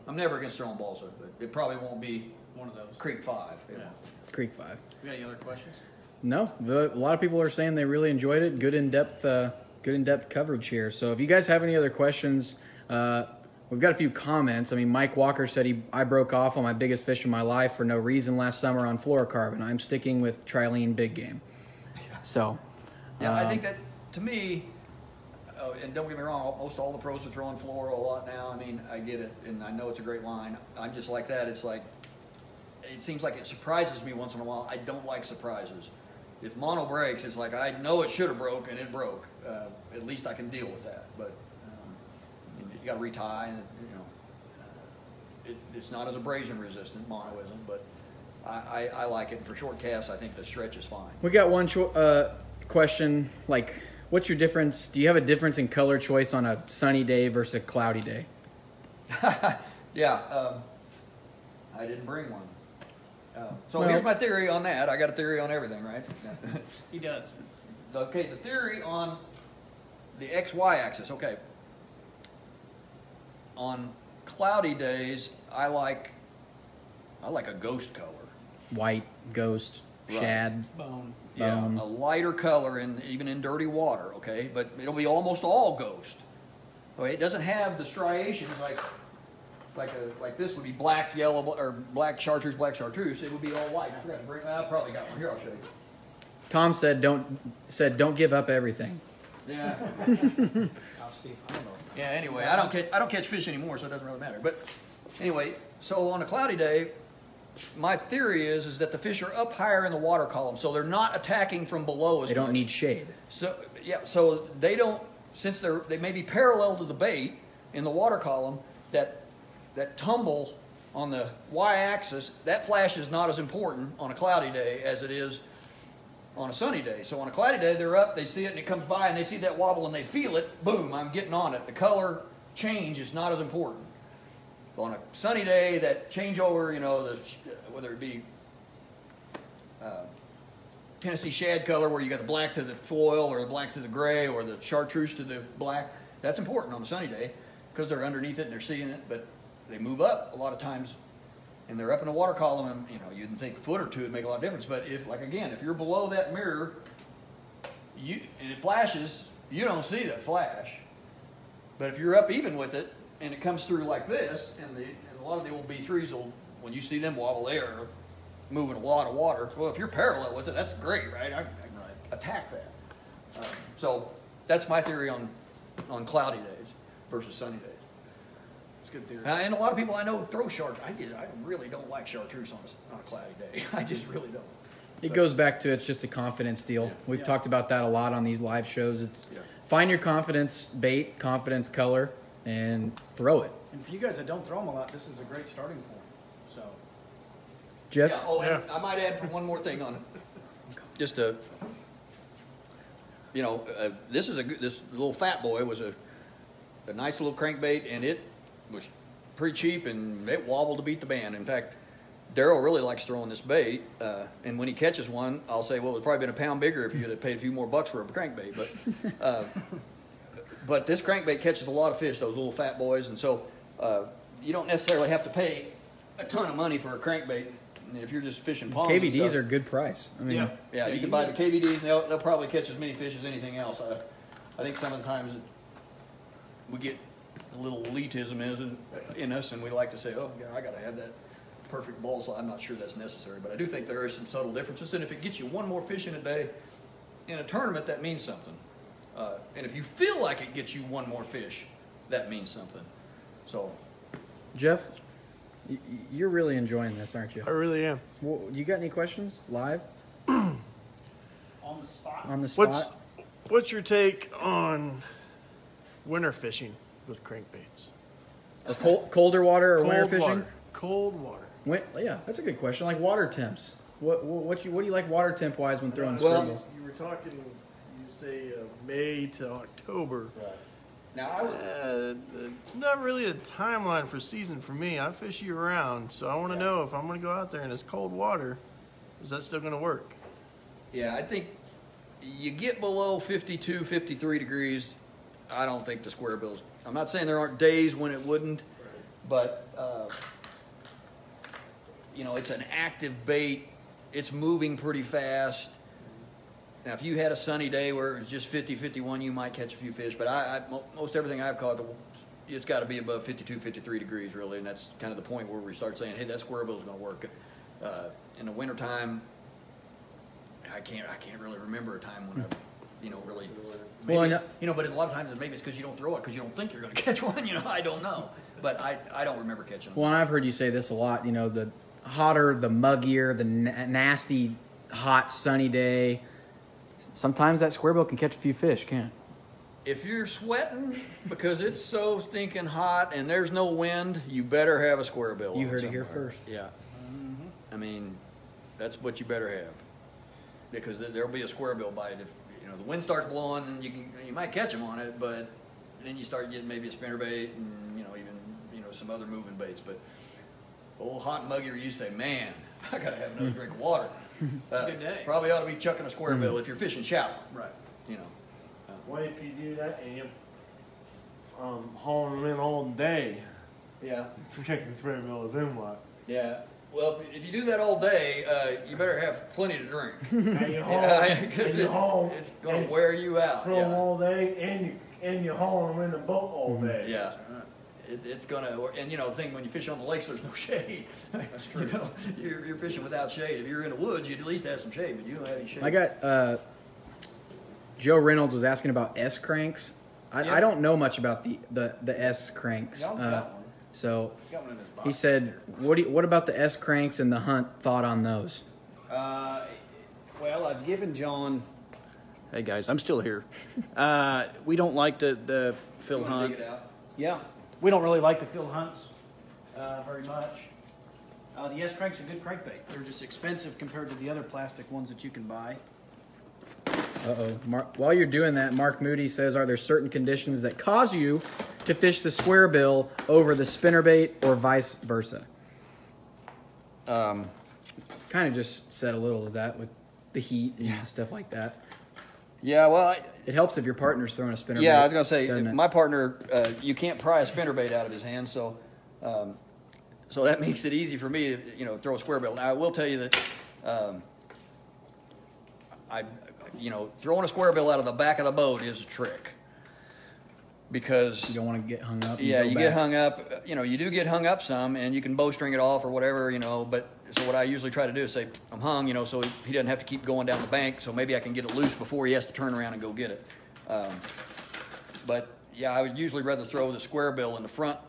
I'm never against throwing balsa, but it probably won't be One of those. Creek Five. you know. Yeah. Creek Five. You got any other questions? No, the, a lot of people are saying they really enjoyed it. Good in depth, uh, good in depth coverage here. So if you guys have any other questions, uh, we've got a few comments. I mean, Mike Walker said he I broke off on my biggest fish in my life for no reason last summer on fluorocarbon. I'm sticking with trilene big game. So, Yeah, I um, think that to me, uh, and don't get me wrong, most all the pros are throwing fluoro a lot now. I mean, I get it, and I know it's a great line. I'm just like that. It's like it seems like it surprises me once in a while. I don't like surprises. If mono breaks, it's like I know it should have broke and it broke. Uh, at least I can deal with that. But um, you got to retie, and you know, uh, it, it's not as abrasion resistant. Mono isn't, but I, I, I like it. And for short casts, I think the stretch is fine. we got one uh, question. Like, what's your difference? Do you have a difference in color choice on a sunny day versus a cloudy day? Yeah, um, I didn't bring one. Uh, so Well- here's my theory on that. I got a theory on everything, right? He does. okay, the theory on the XY axis. Okay. On cloudy days, I like I like a ghost color. White, ghost, Right. shad. Bone. Yeah, Um, a lighter color in even in dirty water, okay? But it'll be almost all ghost. Okay, it doesn't have the striations like like a like this would be black, yellow, or black chartreuse, black chartreuse. It would be all white. I forgot to bring. I probably got one here. I'll show you. Tom said, "Don't said don't give up everything." Yeah. I'll see if I know. Yeah. Anyway, I don't catch I don't catch fish anymore, so it doesn't really matter. But anyway, so on a cloudy day, my theory is is that the fish are up higher in the water column, so they're not attacking from below as They don't much. need shade. So yeah, so they don't since they're they may be parallel to the bait in the water column that that tumble on the y-axis that flash is not as important on a cloudy day as it is on a sunny day. So on a cloudy day they're up, they see it and it comes by and they see that wobble and they feel it. Boom, I'm getting on it. The color change is not as important. On a sunny day, that changeover, you know, the whether it be uh, Tennessee shad color where you got the black to the foil or the black to the gray or the chartreuse to the black. That's important on a sunny day because they're underneath it and they're seeing it, but they move up a lot of times and they're up in the water column and you know you'd think a foot or two would make a lot of difference. But if like again, if you're below that mirror, you and it flashes, you don't see that flash. But if you're up even with it and it comes through like this, and, the, and a lot of the old B3s will, when you see them wobble, they are moving a lot of water. Well, if you're parallel with it, that's great, right? I, I attack that. Um, so that's my theory on, on cloudy days versus sunny days. It's a good theory. Uh, and a lot of people I know throw chartreuse. I, did, I really don't like chartreuse on a, on a cloudy day. I just really don't. It goes back to it's just a confidence deal. Yeah. We've Yeah. talked about that a lot on these live shows. It's Yeah. find your confidence bait, confidence color, and throw it. And for you guys that don't throw them a lot, this is a great starting point. So Jeff, Yeah, oh, and I might add for one more thing on, it. just a, you know, uh, this is a good, this little fat boy was a, a nice little crankbait, and it was pretty cheap, and it wobbled to beat the band. In fact, Daryl really likes throwing this bait, uh, and when he catches one, I'll say, "Well, it's probably been a pound bigger if you had paid a few more bucks for a crankbait." But, uh, but this crankbait catches a lot of fish, those little fat boys, and so uh, you don't necessarily have to pay a ton of money for a crankbait if you're just fishing ponds. and KVDs stuff. are a good price. I mean, Yeah. Yeah, you can buy the KVDs, and they'll, they'll probably catch as many fish as anything else. I, I think some of the times we get a little elitism in, in us, and we like to say, oh, yeah, I got to have that perfect ball, so I'm not sure that's necessary. But I do think there are some subtle differences, and if it gets you one more fish in a day in a tournament, that means something. Uh, and if you feel like it gets you one more fish, that means something. So, Jeff, y- y- you're really enjoying this, aren't you? I really am. Well, you got any questions live On the spot. on the spot? What's what's your take on winter fishing with crankbaits? or cold, colder water or winter fishing? water. Cold water. Win- yeah, that's a good question. Like water temps. What what, what you what do you like water temp wise when throwing Well- sprinkles? You were talking. Say uh, May to October. now I would. Uh, it's not really a timeline for season for me. I fish year round, so I want to know if I'm going to go out there and it's cold water, is that still going to work? Yeah, I think you get below 52, 53 degrees, I don't think the square bills. I'm not saying there aren't days when it wouldn't, but uh, you know, it's an active bait. It's moving pretty fast. Now, if you had a sunny day where it was just 50, 51, you might catch a few fish. But I, I most everything I've caught, it's got to be above 52, 53 degrees, really. And that's kind of the point where we start saying, hey, that square bill is going to work. Uh, in the wintertime, I can't, I can't really remember a time when I've, you know, really. Maybe, Well, know- you know, but a lot of times maybe it's because you don't throw it because you don't think you're going to catch one. You know, I don't know, but I, I don't remember catching. Them. Well, I've heard you say this a lot. You know, the hotter, the muggier, the na- nasty, hot, sunny day. Sometimes that square bill can catch a few fish, can't it? If you're sweating because it's so stinking hot and there's no wind, you better have a square bill. You on heard it here first. Yeah. Mm-hmm. I mean, that's what you better have because there- there'll be a square bill bite if you know the wind starts blowing and you can you might catch them on it, but then you start getting maybe a spinner bait and you know even you know some other moving baits. But old hot and muggy, where you say, man, I gotta have another drink of water. Uh, a good day. Probably ought to be chucking a square bill if you're fishing shallow. Right. You know. What if you do that and you um, hauling them in all day? Yeah. Checking square bills in what? Yeah. Well, if, if you do that all day, uh, you better have plenty to drink. And you haul, Yeah, because and you it, haul, it's going to wear you out. throw them all day, and you and you hauling them in the boat all day. Yeah. It, it's gonna, and you know, the thing when you fish on the lakes, there's no shade. That's true. you know, you're, you're fishing without shade. If you're in the woods, you'd at least have some shade, but you don't have any shade. I got uh, Joe Reynolds was asking about S cranks. I, Yeah. I don't know much about the the, the S cranks. John's Uh, got one. so He's got one in his box. he said, "What do you, what about the S cranks and the Hunt thought on those?" Uh, well, I've given John. Hey guys, I'm still here. Uh, we don't like the the Phil You Hunt. dig it out? Yeah, we don't really like the field Hunts uh, very much. Uh, the S crank's a good crankbait. They're just expensive compared to the other plastic ones that you can buy. Uh oh. While you're doing that, Mark Moody says, "Are there certain conditions that cause you to fish the square bill over the spinnerbait, or vice versa?" Um, Kind of just said a little of that with the heat and stuff like that. Yeah, well, I, It helps if your partner's throwing a spinnerbait. yeah, I was gonna say my partner, uh, you can't pry a spinner bait out of his hand, so um, so that makes it easy for me, to, you know, throw a square bill. Now I will tell you that. Um, I, you know, throwing a square bill out of the back of the boat is a trick because You don't want to get hung up. yeah, you get hung up. You know, you do get hung up some, and you can bowstring it off or whatever. You know, but so what I usually try to do is say I'm hung. You know, so he doesn't have to keep going down the bank. So maybe I can get it loose before he has to turn around and go get it. Um, but yeah, I would usually rather throw the square bill in the front.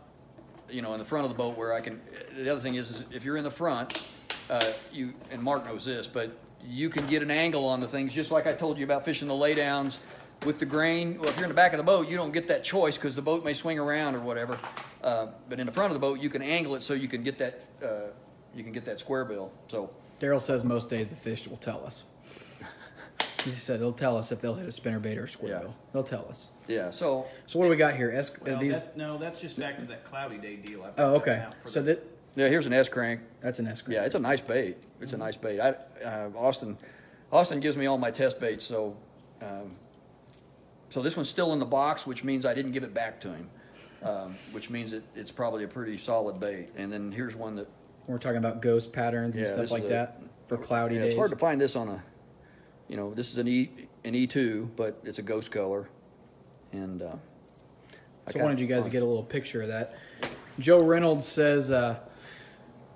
You know, in the front of the boat where I can. The other thing is, is if you're in the front, uh, you and Mark knows this, but you can get an angle on the things, just like I told you about fishing the laydowns with the grain. Well, if you're in the back of the boat, you don't get that choice because the boat may swing around or whatever. Uh, but in the front of the boat, you can angle it so you can get that uh, you can get that square bill. So Daryl says most days the fish will tell us. he said they'll tell us if they'll hit a spinnerbait or a square Yeah. bill. They'll tell us. yeah, so So what do we got here? Es- Well, these. that, no, that's just back to that cloudy day deal. I've Oh, okay. So that Yeah, here's an S crank. That's an S crank. Yeah, it's a nice bait. It's a nice bait. I, uh, Austin, Austin gives me all my test baits, so, um, so this one's still in the box, which means I didn't give it back to him, um, which means it, it's probably a pretty solid bait. And then here's one that, We're talking about ghost patterns and Yeah, stuff like a- that for cloudy yeah, days. it's hard to find this on a, you know, this is an E, an E two, but it's a ghost color, and, uh. I So I wanted you guys to get a little picture of that. Joe Reynolds says, uh,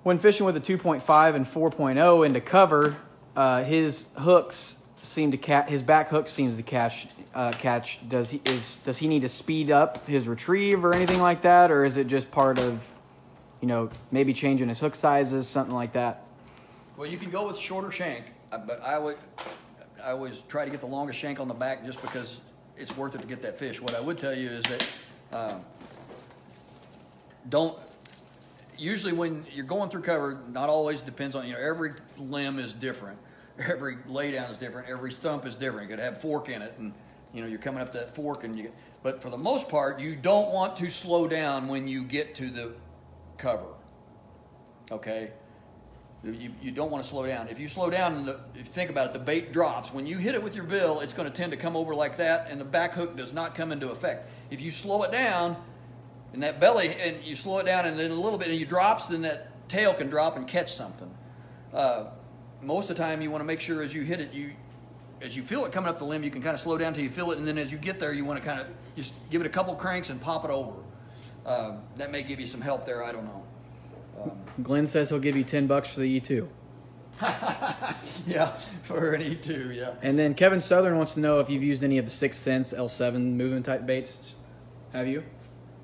when fishing with a 2.5 and 4.0 into cover, uh, his hooks seem to catch. His back hook seems to catch. Uh, catch. Does he is does he need to speed up his retrieve or anything like that, or is it just part of, you know, maybe changing his hook sizes, something like that? Well, you can go with shorter shank, uh, but I would, I always try to get the longest shank on the back just because it's worth it to get that fish. What I would tell you is that, um, don't, usually when you're going through cover, not always depends on, you know, every limb is different. Every laydown is different. Every stump is different. You could have fork in it and, you know, you're coming up that fork and you, but for the most part, you don't want to slow down when you get to the cover. Okay? You, you don't want to slow down. If you slow down, and the, if you think about it, the bait drops. When you hit it with your bill, it's going to tend to come over like that, and the back hook does not come into effect. If you slow it down, and that belly, and you slow it down, and then a little bit, and you drops, then that tail can drop and catch something. Uh, most of the time, you want to make sure as you hit it, you as you feel it coming up the limb, you can kind of slow down till you feel it, and then as you get there, you want to kind of just give it a couple cranks and pop it over. Uh, that may give you some help there. I don't know. Glenn says he'll give you 10 bucks for the E2. Yeah, for an E2, yeah. And then Kevin Southern wants to know if you've used any of the Sixth Sense L7 movement type baits. Have you?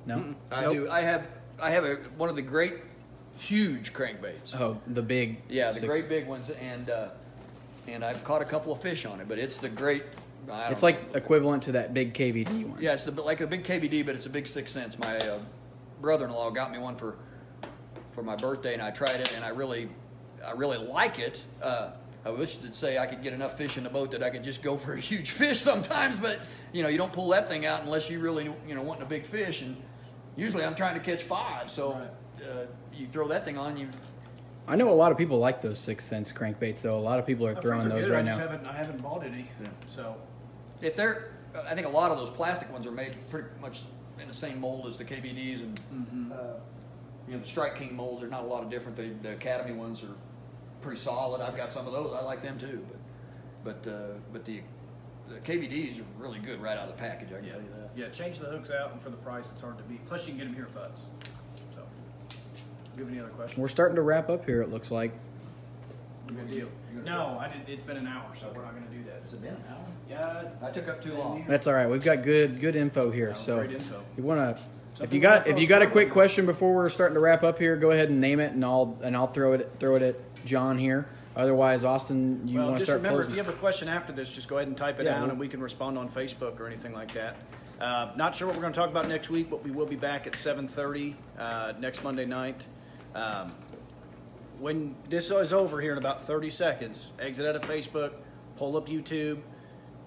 No. I Nope. do. I have I have a, one of the great huge crankbaits. Oh, the big. yeah, the six- great big ones, and uh, and I've caught a couple of fish on it. But it's the great. I don't It's know. like equivalent to that big KVD one. yeah, it's the, like a big KVD, but it's a big Sixth Sense. My uh, brother-in-law got me one for for my birthday, and I tried it, and I really I really like it. Uh, I wish to say I could get enough fish in the boat that I could just go for a huge fish sometimes, but you know you don't pull that thing out unless you really you know wanting a big fish, and usually I'm trying to catch five, so uh, you throw that thing on you. I know a lot of people like those Sixth Sense crankbaits, though. A lot of people are throwing those good, right I just now. haven't, I haven't bought any. So If they're, I think a lot of those plastic ones are made pretty much in the same mold as the KVDs and, uh, you know, the Strike King molds are not a lot of different. The, the Academy ones are pretty solid. I've got some of those. I like them too. But, but, uh, but the, the KVDs are really good right out of the package. I can yeah, tell you that. yeah, change the hooks out, and for the price, it's hard to beat. Plus, you can get them here at Buds. So, do you have any other questions? We're starting to wrap up here, it looks like. Good deal. No, I did. It's been an hour, so we're not going to do that. Has it been an hour? Yeah. I took up too long. That's all right. We've got good good info here. That So great info. you want to, if you got if you got a quick question before we're starting to wrap up here, go ahead and name it, and I'll and I'll throw it throw it at John here. Otherwise, Austin, you well, want to just start remember, closing? if you have a question after this, just go ahead and type it Yeah, down, we'll- and we can respond on Facebook or anything like that. Uh, not sure what we're going to talk about next week, but we will be back at 7:30 uh, next Monday night. Um, when this is over here in about 30 seconds, exit out of Facebook, pull up YouTube.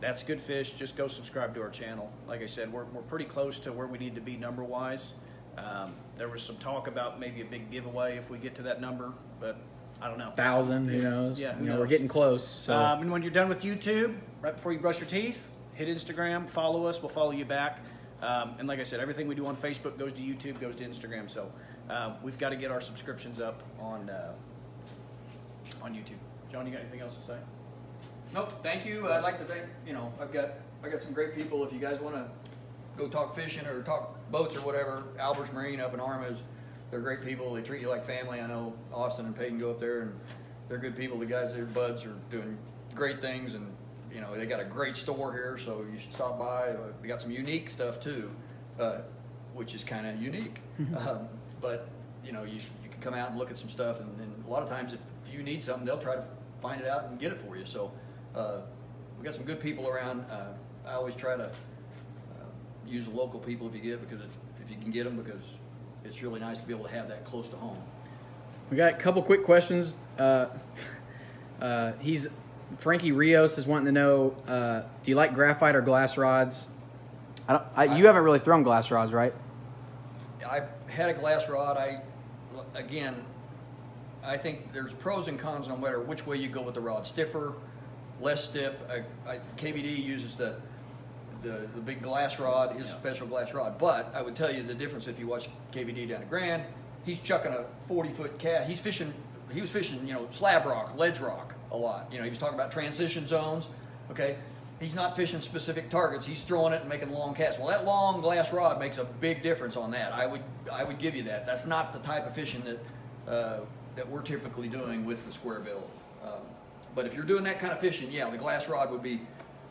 That's good fish. Just go subscribe to our channel. Like I said, we're, we're pretty close to where we need to be number wise. Um, there was some talk about maybe a big giveaway if we get to that number, but I don't know. thousand, who knows? Yeah, who you know, we're getting close. So Um, and when you're done with YouTube, right before you brush your teeth, hit Instagram, follow us. We'll follow you back. Um, and like I said, everything we do on Facebook goes to YouTube, goes to Instagram. So uh, we've got to get our subscriptions up on uh, on YouTube. John, you got anything else to say? Nope, thank you. I'd like to thank, you know, I've got, I got some great people. If you guys want to go talk fishing or talk boats or whatever, Albert's Marine up in Armas, they're great people. They treat you like family. I know Austin and Peyton go up there and they're good people. The guys, their buds are doing great things and, you know, they got a great store here, so you should stop by. We got some unique stuff too, uh, which is kind of unique. um, but, you know, you, you can come out and look at some stuff and, and a lot of times if you need something, they'll try to find it out and get it for you. So, uh, we got some good people around. Uh, I always try to uh, use the local people if you get because if, if you can get them because it's really nice to be able to have that close to home. we got a couple quick questions. Uh, uh, he's Frankie Rios is wanting to know: uh, Do you like graphite or glass rods? I don't. I, you haven't really thrown glass rods, right? I've had a glass rod. I again, I think there's pros and cons no matter which way you go with the rod. Stiffer, less stiff. I, I, KVD uses the, the the big glass rod, his special glass rod. But I would tell you the difference if you watch KVD down at Grand. He's chucking a 40 foot cast. He's fishing. He was fishing, you know, slab rock, ledge rock a lot. You know, he was talking about transition zones. Okay, he's not fishing specific targets. He's throwing it and making long casts. Well, that long glass rod makes a big difference on that. I would I would give you that. That's not the type of fishing that uh, that we're typically doing with the square bill. Um, but if you're doing that kind of fishing, yeah, the glass rod would be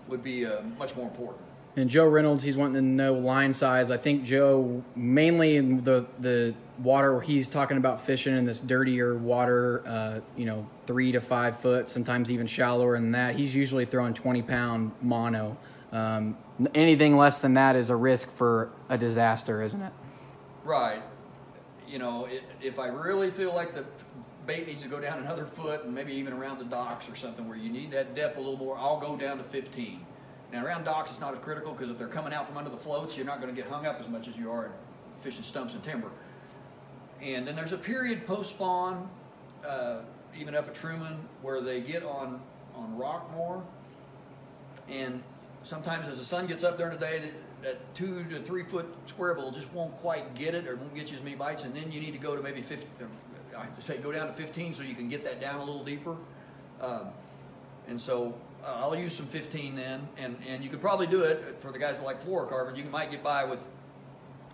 would be uh, much more important. And Joe Reynolds, he's wanting to know line size. I think Joe, mainly in the the water where he's talking about fishing in this dirtier water, uh, you know, three to five foot, sometimes even shallower than that. He's usually throwing 20 pound mono. Um, anything less than that is a risk for a disaster, isn't it? Right. You know, if I really feel like the bait needs to go down another foot and maybe even around the docks or something where you need that depth a little more, I'll go down to 15. Now, around docks, it's not as critical because if they're coming out from under the floats, you're not going to get hung up as much as you are fishing stumps and timber. And then there's a period post spawn, uh, even up at Truman, where they get on, on rock more. And sometimes as the sun gets up during the day, that, that two to three foot square bill just won't quite get it or won't get you as many bites. And then you need to go to maybe 50, I have to say go down to 15 so you can get that down a little deeper. Um, and so uh, I'll use some 15 then. And, and you could probably do it for the guys that like fluorocarbon. You might get by with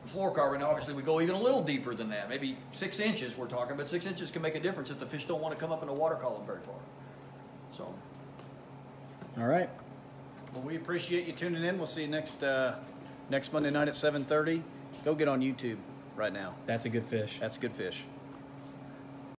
fluorocarbon. Obviously, we go even a little deeper than that. Maybe six inches we're talking, but six inches can make a difference if the fish don't want to come up in the water column very far. So. All right. Well, we appreciate you tuning in. We'll see you next uh, next Monday night at 7:30. Go get on YouTube right now. That's a good fish. That's a good fish.